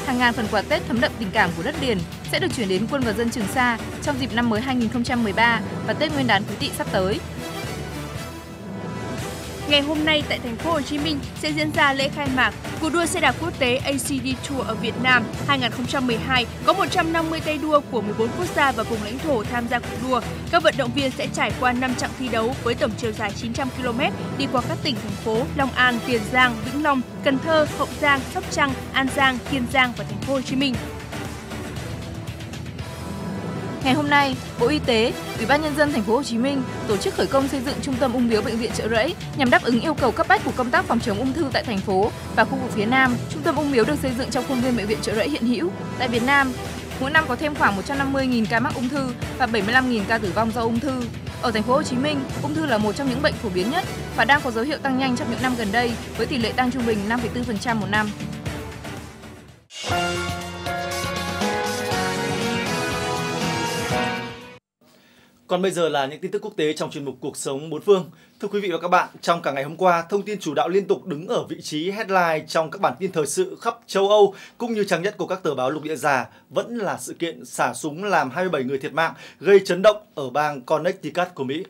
Hàng ngàn phần quà Tết thấm đậm tình cảm của đất liền sẽ được chuyển đến quân và dân Trường Sa trong dịp năm mới 2013 và Tết Nguyên đán Quý Tỵ sắp tới.
Ngày hôm nay tại thành phố Hồ Chí Minh sẽ diễn ra lễ khai mạc cuộc đua xe đạp quốc tế ACD Tour ở Việt Nam 2012 có 150 tay đua của 14 quốc gia và vùng lãnh thổ tham gia cuộc đua. Các vận động viên sẽ trải qua 5 chặng thi đấu với tổng chiều dài 900 km đi qua các tỉnh thành phố Long An, Tiền Giang, Vĩnh Long, Cần Thơ, Hậu Giang, Sóc Trăng, An Giang, Kiên Giang và thành phố Hồ Chí Minh.
Ngày hôm nay, Bộ Y tế, Ủy ban nhân dân thành phố Hồ Chí Minh tổ chức khởi công xây dựng trung tâm ung biếu bệnh viện Trợ Rẫy nhằm đáp ứng yêu cầu cấp bách của công tác phòng chống ung thư tại thành phố và khu vực phía Nam. Trung tâm ung biếu được xây dựng trong khuôn viên bệnh viện Trợ Rẫy hiện hữu. Tại Việt Nam, mỗi năm có thêm khoảng 150.000 ca mắc ung thư và 75.000 ca tử vong do ung thư. Ở thành phố Hồ Chí Minh, ung thư là một trong những bệnh phổ biến nhất và đang có dấu hiệu tăng nhanh trong những năm gần đây với tỷ lệ tăng trung bình 5,4% một năm.
Còn bây giờ là những tin tức quốc tế trong chuyên mục Cuộc sống bốn phương. Thưa quý vị và các bạn, trong cả ngày hôm qua, thông tin chủ đạo liên tục đứng ở vị trí headline trong các bản tin thời sự khắp châu Âu cũng như trang nhất của các tờ báo lục địa già vẫn là sự kiện xả súng làm 27 người thiệt mạng gây chấn động ở bang Connecticut của Mỹ.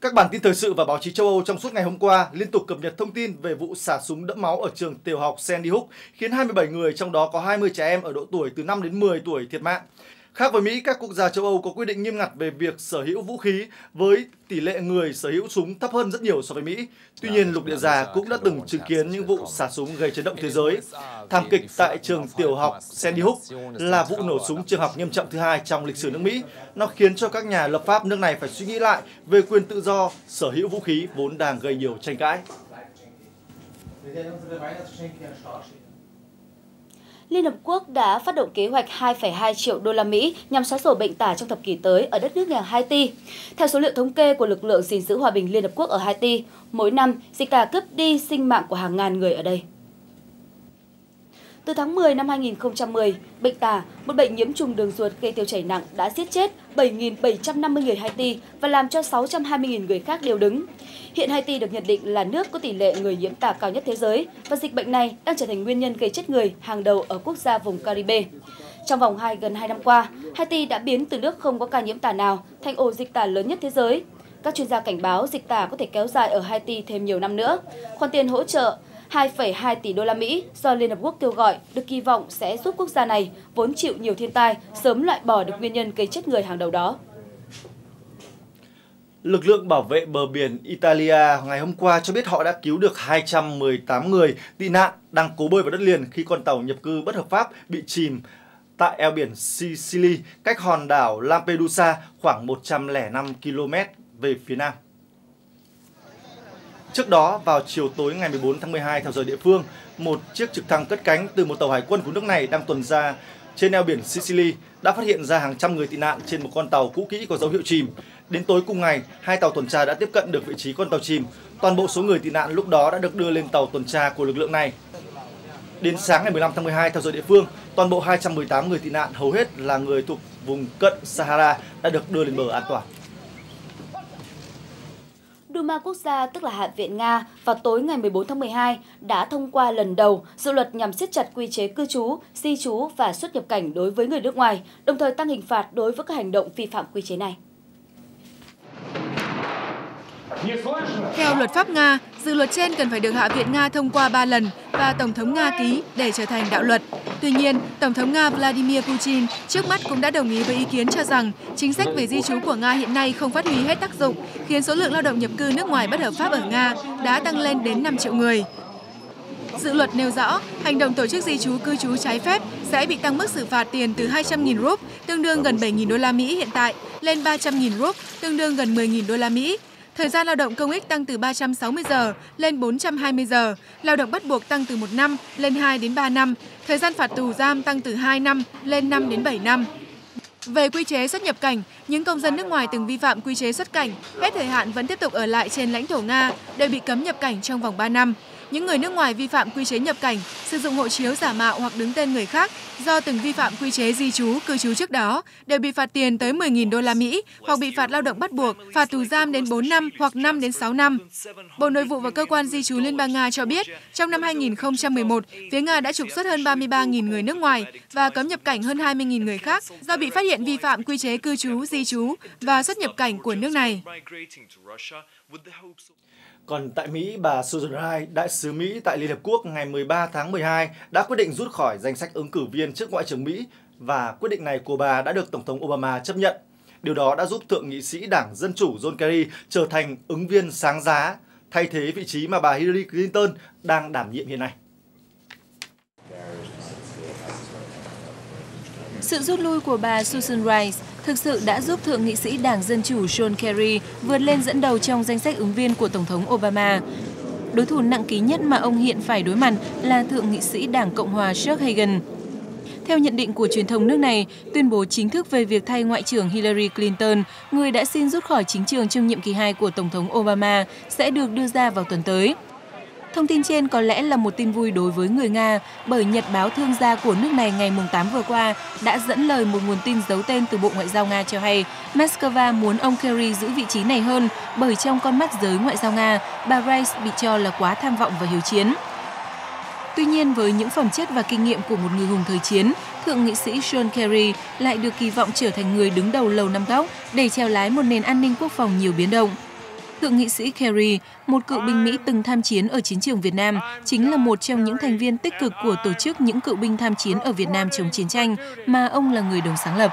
Các bản tin thời sự và báo chí châu Âu trong suốt ngày hôm qua liên tục cập nhật thông tin về vụ xả súng đẫm máu ở trường tiểu học Sandy Hook, khiến 27 người trong đó có 20 trẻ em ở độ tuổi từ 5 đến 10 tuổi thiệt mạng. Khác với Mỹ, các quốc gia châu Âu có quy định nghiêm ngặt về việc sở hữu vũ khí với tỷ lệ người sở hữu súng thấp hơn rất nhiều so với Mỹ. Tuy nhiên, lục địa già cũng đã từng chứng kiến những vụ xả súng gây chấn động thế giới. Thảm kịch tại trường tiểu học Sandy Hook là vụ nổ súng trường học nghiêm trọng thứ hai trong lịch sử nước Mỹ. Nó khiến cho các nhà lập pháp nước này phải suy nghĩ lại về quyền tự do sở hữu vũ khí vốn đang gây nhiều tranh cãi.
Liên Hợp Quốc đã phát động kế hoạch 2,2 triệu đô la Mỹ nhằm xóa sổ bệnh tả trong thập kỷ tới ở đất nước nghèo Haiti. Theo số liệu thống kê của lực lượng gìn giữ hòa bình Liên Hợp Quốc ở Haiti, mỗi năm dịch tả cướp đi sinh mạng của hàng ngàn người ở đây. Từ tháng 10 năm 2010, bệnh tả, một bệnh nhiễm trùng đường ruột gây tiêu chảy nặng đã giết chết 7.750 người Haiti và làm cho 620.000 người khác đều đứng. Hiện Haiti được nhận định là nước có tỷ lệ người nhiễm tả cao nhất thế giới và dịch bệnh này đang trở thành nguyên nhân gây chết người hàng đầu ở quốc gia vùng Caribe. Trong vòng 2 gần 2 năm qua, Haiti đã biến từ nước không có ca nhiễm tả nào thành ổ dịch tả lớn nhất thế giới. Các chuyên gia cảnh báo dịch tả có thể kéo dài ở Haiti thêm nhiều năm nữa. Khoản tiền hỗ trợ 2,2 tỷ đô la Mỹ do Liên Hợp Quốc kêu gọi được kỳ vọng sẽ giúp quốc gia này vốn chịu nhiều thiên tai sớm loại bỏ được nguyên nhân gây chết người hàng đầu đó.
Lực lượng bảo vệ bờ biển Italia ngày hôm qua cho biết họ đã cứu được 218 người tị nạn đang cố bơi vào đất liền khi con tàu nhập cư bất hợp pháp bị chìm tại eo biển Sicily, cách hòn đảo Lampedusa khoảng 105 km về phía nam. Trước đó, vào chiều tối ngày 14 tháng 12 theo giờ địa phương, một chiếc trực thăng cất cánh từ một tàu hải quân của nước này đang tuần ra trên eo biển Sicily đã phát hiện ra hàng trăm người tị nạn trên một con tàu cũ kỹ có dấu hiệu chìm. Đến tối cùng ngày, hai tàu tuần tra đã tiếp cận được vị trí con tàu chìm. Toàn bộ số người tị nạn lúc đó đã được đưa lên tàu tuần tra của lực lượng này. Đến sáng ngày 15 tháng 12 theo giờ địa phương, toàn bộ 218 người tị nạn hầu hết là người thuộc vùng cận Sahara đã được đưa lên bờ an toàn.
Duma Quốc gia, tức là Hạ viện Nga, vào tối ngày 14 tháng 12 đã thông qua lần đầu dự luật nhằm siết chặt quy chế cư trú, di trú và xuất nhập cảnh đối với người nước ngoài, đồng thời tăng hình phạt đối với các hành động vi phạm quy chế này.
Theo luật pháp Nga, dự luật trên cần phải được Hạ viện Nga thông qua 3 lần và Tổng thống Nga ký để trở thành đạo luật. Tuy nhiên, Tổng thống Nga Vladimir Putin trước mắt cũng đã đồng ý với ý kiến cho rằng chính sách về di trú của Nga hiện nay không phát huy hết tác dụng, khiến số lượng lao động nhập cư nước ngoài bất hợp pháp ở Nga đã tăng lên đến 5 triệu người. Dự luật nêu rõ, hành động tổ chức di trú cư trú trái phép sẽ bị tăng mức xử phạt tiền từ 200.000 rúp, tương đương gần 7.000 đô la Mỹ hiện tại, lên 300.000 rúp, tương đương gần 10.000 đô la Mỹ Thời gian lao động công ích tăng từ 360 giờ lên 420 giờ, lao động bắt buộc tăng từ 1 năm lên 2 đến 3 năm, thời gian phạt tù giam tăng từ 2 năm lên 5 đến 7 năm. Về quy chế xuất nhập cảnh, những công dân nước ngoài từng vi phạm quy chế xuất cảnh, hết thời hạn vẫn tiếp tục ở lại trên lãnh thổ Nga đều bị cấm nhập cảnh trong vòng 3 năm. Những người nước ngoài vi phạm quy chế nhập cảnh, sử dụng hộ chiếu giả mạo hoặc đứng tên người khác do từng vi phạm quy chế di trú, cư trú trước đó đều bị phạt tiền tới 10.000 đô la Mỹ hoặc bị phạt lao động bắt buộc, phạt tù giam đến 4 năm hoặc 5 đến 6 năm. Bộ Nội vụ và Cơ quan Di trú Liên bang Nga cho biết, trong năm 2011, phía Nga đã trục xuất hơn 33.000 người nước ngoài và cấm nhập cảnh hơn 20.000 người khác do bị phát hiện vi phạm quy chế cư trú, di trú và xuất nhập cảnh của nước này.
Còn tại Mỹ, bà Susan Rice, đại sứ Mỹ tại Liên Hợp Quốc ngày 13 tháng 12 đã quyết định rút khỏi danh sách ứng cử viên trước Ngoại trưởng Mỹ và quyết định này của bà đã được Tổng thống Obama chấp nhận. Điều đó đã giúp Thượng nghị sĩ Đảng Dân Chủ John Kerry trở thành ứng viên sáng giá, thay thế vị trí mà bà Hillary Clinton đang đảm nhiệm hiện nay.
Sự rút lui của bà Susan Rice thực sự đã giúp Thượng nghị sĩ Đảng Dân Chủ John Kerry vượt lên dẫn đầu trong danh sách ứng viên của Tổng thống Obama. Đối thủ nặng ký nhất mà ông hiện phải đối mặt là Thượng nghị sĩ Đảng Cộng hòa Chuck Hagan. Theo nhận định của truyền thông nước này, tuyên bố chính thức về việc thay Ngoại trưởng Hillary Clinton, người đã xin rút khỏi chính trường trong nhiệm kỳ 2 của Tổng thống Obama, sẽ được đưa ra vào tuần tới. Thông tin trên có lẽ là một tin vui đối với người Nga bởi Nhật báo thương gia của nước này ngày 8 vừa qua đã dẫn lời một nguồn tin giấu tên từ Bộ Ngoại giao Nga cho hay Moscow muốn ông Kerry giữ vị trí này hơn bởi trong con mắt giới ngoại giao Nga, bà Rice bị cho là quá tham vọng và hiếu chiến. Tuy nhiên, với những phẩm chất và kinh nghiệm của một người hùng thời chiến, Thượng nghị sĩ john Kerry lại được kỳ vọng trở thành người đứng đầu lầu năm góc để treo lái một nền an ninh quốc phòng nhiều biến động. Thượng nghị sĩ Kerry, một cựu binh Mỹ từng tham chiến ở chiến trường Việt Nam, chính là một trong những thành viên tích cực của tổ chức những cựu binh tham chiến ở Việt Nam chống chiến tranh mà ông là người đồng sáng lập.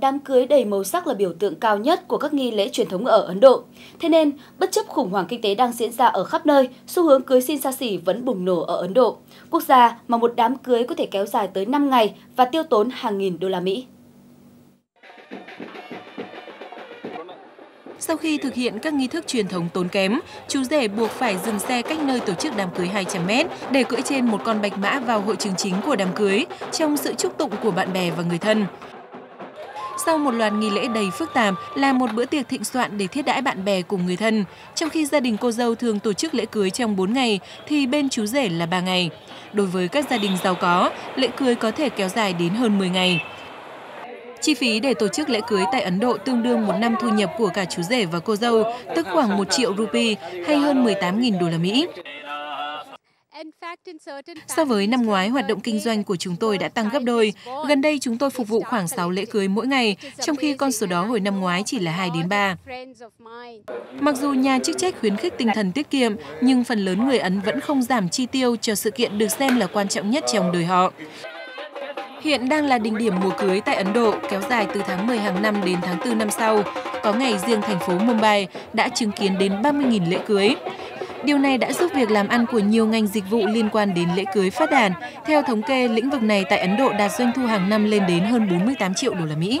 Đám cưới đầy màu sắc là biểu tượng cao nhất của các nghi lễ truyền thống ở Ấn Độ. Thế nên, bất chấp khủng hoảng kinh tế đang diễn ra ở khắp nơi, xu hướng cưới xin xa xỉ vẫn bùng nổ ở Ấn Độ, quốc gia mà một đám cưới có thể kéo dài tới 5 ngày và tiêu tốn hàng nghìn đô la Mỹ.
Sau khi thực hiện các nghi thức truyền thống tốn kém, chú rể buộc phải dừng xe cách nơi tổ chức đám cưới 200 mét để cưỡi trên một con bạch mã vào hội trường chính của đám cưới trong sự chúc tụng của bạn bè và người thân. Sau một loạt nghi lễ đầy phức tạp là một bữa tiệc thịnh soạn để thiết đãi bạn bè cùng người thân. Trong khi gia đình cô dâu thường tổ chức lễ cưới trong 4 ngày, thì bên chú rể là 3 ngày. Đối với các gia đình giàu có, lễ cưới có thể kéo dài đến hơn 10 ngày. Chi phí để tổ chức lễ cưới tại Ấn Độ tương đương một năm thu nhập của cả chú rể và cô dâu, tức khoảng 1 triệu rupee hay hơn 18.000 đô la Mỹ. So với năm ngoái, hoạt động kinh doanh của chúng tôi đã tăng gấp đôi. Gần đây chúng tôi phục vụ khoảng 6 lễ cưới mỗi ngày, trong khi con số đó hồi năm ngoái chỉ là 2 đến 3. Mặc dù nhà chức trách khuyến khích tinh thần tiết kiệm, nhưng phần lớn người Ấn vẫn không giảm chi tiêu cho sự kiện được xem là quan trọng nhất trong đời họ. Hiện đang là đỉnh điểm mùa cưới tại Ấn Độ, kéo dài từ tháng 10 hàng năm đến tháng 4 năm sau. Có ngày riêng thành phố Mumbai đã chứng kiến đến 30.000 lễ cưới. Điều này đã giúp việc làm ăn của nhiều ngành dịch vụ liên quan đến lễ cưới phát đàn. Theo thống kê, lĩnh vực này tại Ấn Độ đạt doanh thu hàng năm lên đến hơn 48 triệu đô la Mỹ.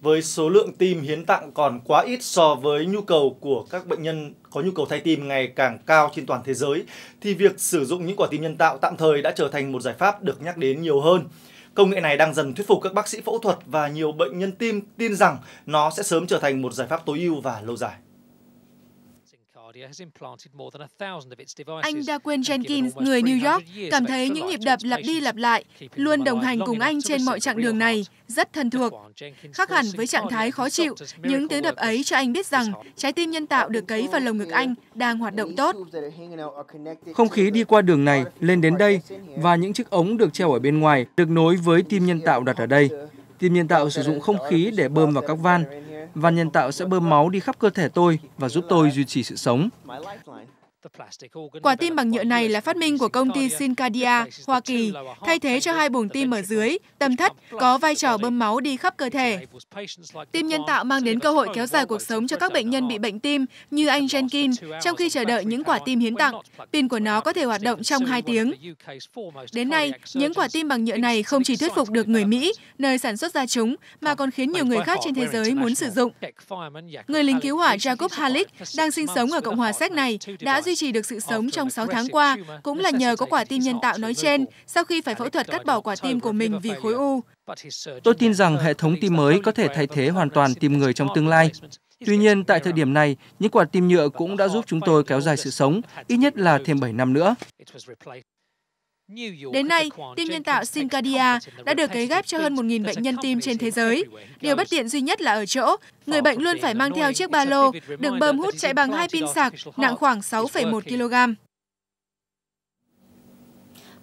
Với số lượng tim hiến tặng còn quá ít so với nhu cầu của các bệnh nhân có nhu cầu thay tim ngày càng cao trên toàn thế giới, thì việc sử dụng những quả tim nhân tạo tạm thời đã trở thành một giải pháp được nhắc đến nhiều hơn. Công nghệ này đang dần thuyết phục các bác sĩ phẫu thuật và nhiều bệnh nhân tim tin rằng nó sẽ sớm trở thành một giải pháp tối ưu và lâu dài.
Anh Daquan Jenkins, người New York, cảm thấy những nhịp đập lặp đi lặp lại, luôn đồng hành cùng anh trên mọi chặng đường này, rất thân thuộc. Khác hẳn với trạng thái khó chịu, những tiếng đập ấy cho anh biết rằng trái tim nhân tạo được cấy vào lồng ngực anh đang hoạt động tốt.
Không khí đi qua đường này, lên đến đây, và những chiếc ống được treo ở bên ngoài được nối với tim nhân tạo đặt ở đây. Tim nhân tạo sử dụng không khí để bơm vào các van, và nhân tạo sẽ bơm máu đi khắp cơ thể tôi và giúp tôi duy trì sự sống.
Quả tim bằng nhựa này là phát minh của công ty Syncardia, Hoa Kỳ, thay thế cho hai buồng tim ở dưới, tâm thất có vai trò bơm máu đi khắp cơ thể. Tim nhân tạo mang đến cơ hội kéo dài cuộc sống cho các bệnh nhân bị bệnh tim như anh Jenkins trong khi chờ đợi những quả tim hiến tặng. Pin của nó có thể hoạt động trong 2 tiếng. Đến nay, những quả tim bằng nhựa này không chỉ thuyết phục được người Mỹ, nơi sản xuất ra chúng, mà còn khiến nhiều người khác trên thế giới muốn sử dụng. Người lính cứu hỏa Jacob Halik đang sinh sống ở Cộng hòa Séc này đã duy trì được sự sống trong 6 tháng qua cũng là nhờ có quả tim nhân tạo nói trên sau khi phải phẫu thuật cắt bỏ quả tim của mình vì khối u.
Tôi tin rằng hệ thống tim mới có thể thay thế hoàn toàn tim người trong tương lai. Tuy nhiên, tại thời điểm này, những quả tim nhựa cũng đã giúp chúng tôi kéo dài sự sống, ít nhất là thêm 7 năm nữa.
Đến nay, tim nhân tạo Syncardia đã được cấy ghép cho hơn 1.000 bệnh nhân tim trên thế giới. Điều bất tiện duy nhất là ở chỗ, người bệnh luôn phải mang theo chiếc ba lô, được bơm hút chạy bằng hai pin sạc, nặng khoảng 6,1 kg.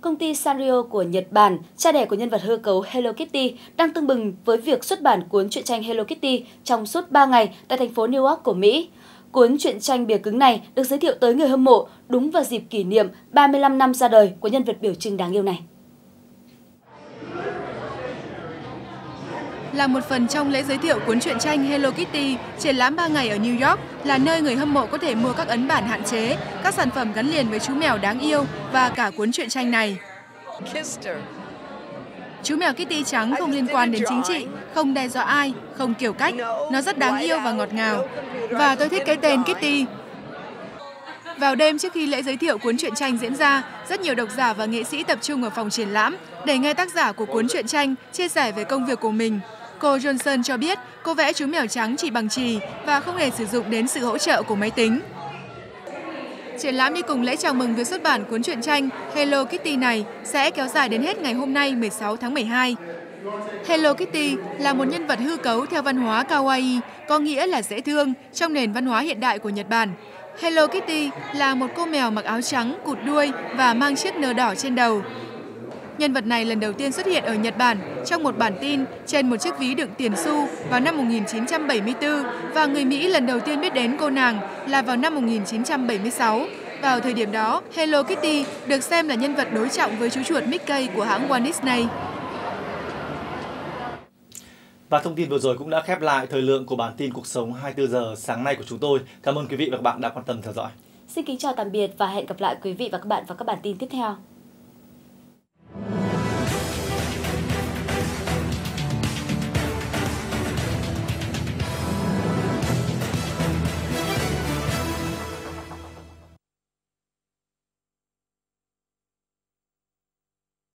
Công ty Sanrio của Nhật Bản, cha đẻ của nhân vật hư cấu Hello Kitty, đang tưng bừng với việc xuất bản cuốn truyện tranh Hello Kitty trong suốt 3 ngày tại thành phố New York của Mỹ. Cuốn truyện tranh bìa cứng này được giới thiệu tới người hâm mộ đúng vào dịp kỷ niệm 35 năm ra đời của nhân vật biểu trưng đáng yêu này.
Là một phần trong lễ giới thiệu cuốn truyện tranh Hello Kitty, triển lãm 3 ngày ở New York là nơi người hâm mộ có thể mua các ấn bản hạn chế, các sản phẩm gắn liền với chú mèo đáng yêu và cả cuốn truyện tranh này. Chú mèo Kitty trắng không liên quan đến chính trị, không đe dọa ai, không kiểu cách. Nó rất đáng yêu và ngọt ngào. Và tôi thích cái tên Kitty. Vào đêm trước khi lễ giới thiệu cuốn truyện tranh diễn ra, rất nhiều độc giả và nghệ sĩ tập trung ở phòng triển lãm để nghe tác giả của cuốn truyện tranh chia sẻ về công việc của mình. Cô Johnson cho biết cô vẽ chú mèo trắng chỉ bằng chì và không hề sử dụng đến sự hỗ trợ của máy tính. Triển lãm đi cùng lễ chào mừng việc xuất bản cuốn truyện tranh Hello Kitty này sẽ kéo dài đến hết ngày hôm nay 16 tháng 12. Hello Kitty là một nhân vật hư cấu theo văn hóa kawaii, có nghĩa là dễ thương trong nền văn hóa hiện đại của Nhật Bản. Hello Kitty là một cô mèo mặc áo trắng, cụt đuôi và mang chiếc nơ đỏ trên đầu. Nhân vật này lần đầu tiên xuất hiện ở Nhật Bản trong một bản tin trên một chiếc ví đựng tiền xu vào năm 1974 và người Mỹ lần đầu tiên biết đến cô nàng là vào năm 1976. Vào thời điểm đó, Hello Kitty được xem là nhân vật đối trọng với chú chuột Mickey của hãng Walt Disney.
Và thông tin vừa rồi cũng đã khép lại thời lượng của bản tin cuộc sống 24 giờ sáng nay của chúng tôi. Cảm ơn quý vị và các bạn đã quan tâm theo dõi.
Xin kính chào tạm biệt và hẹn gặp lại quý vị và các bạn vào các bản tin tiếp theo.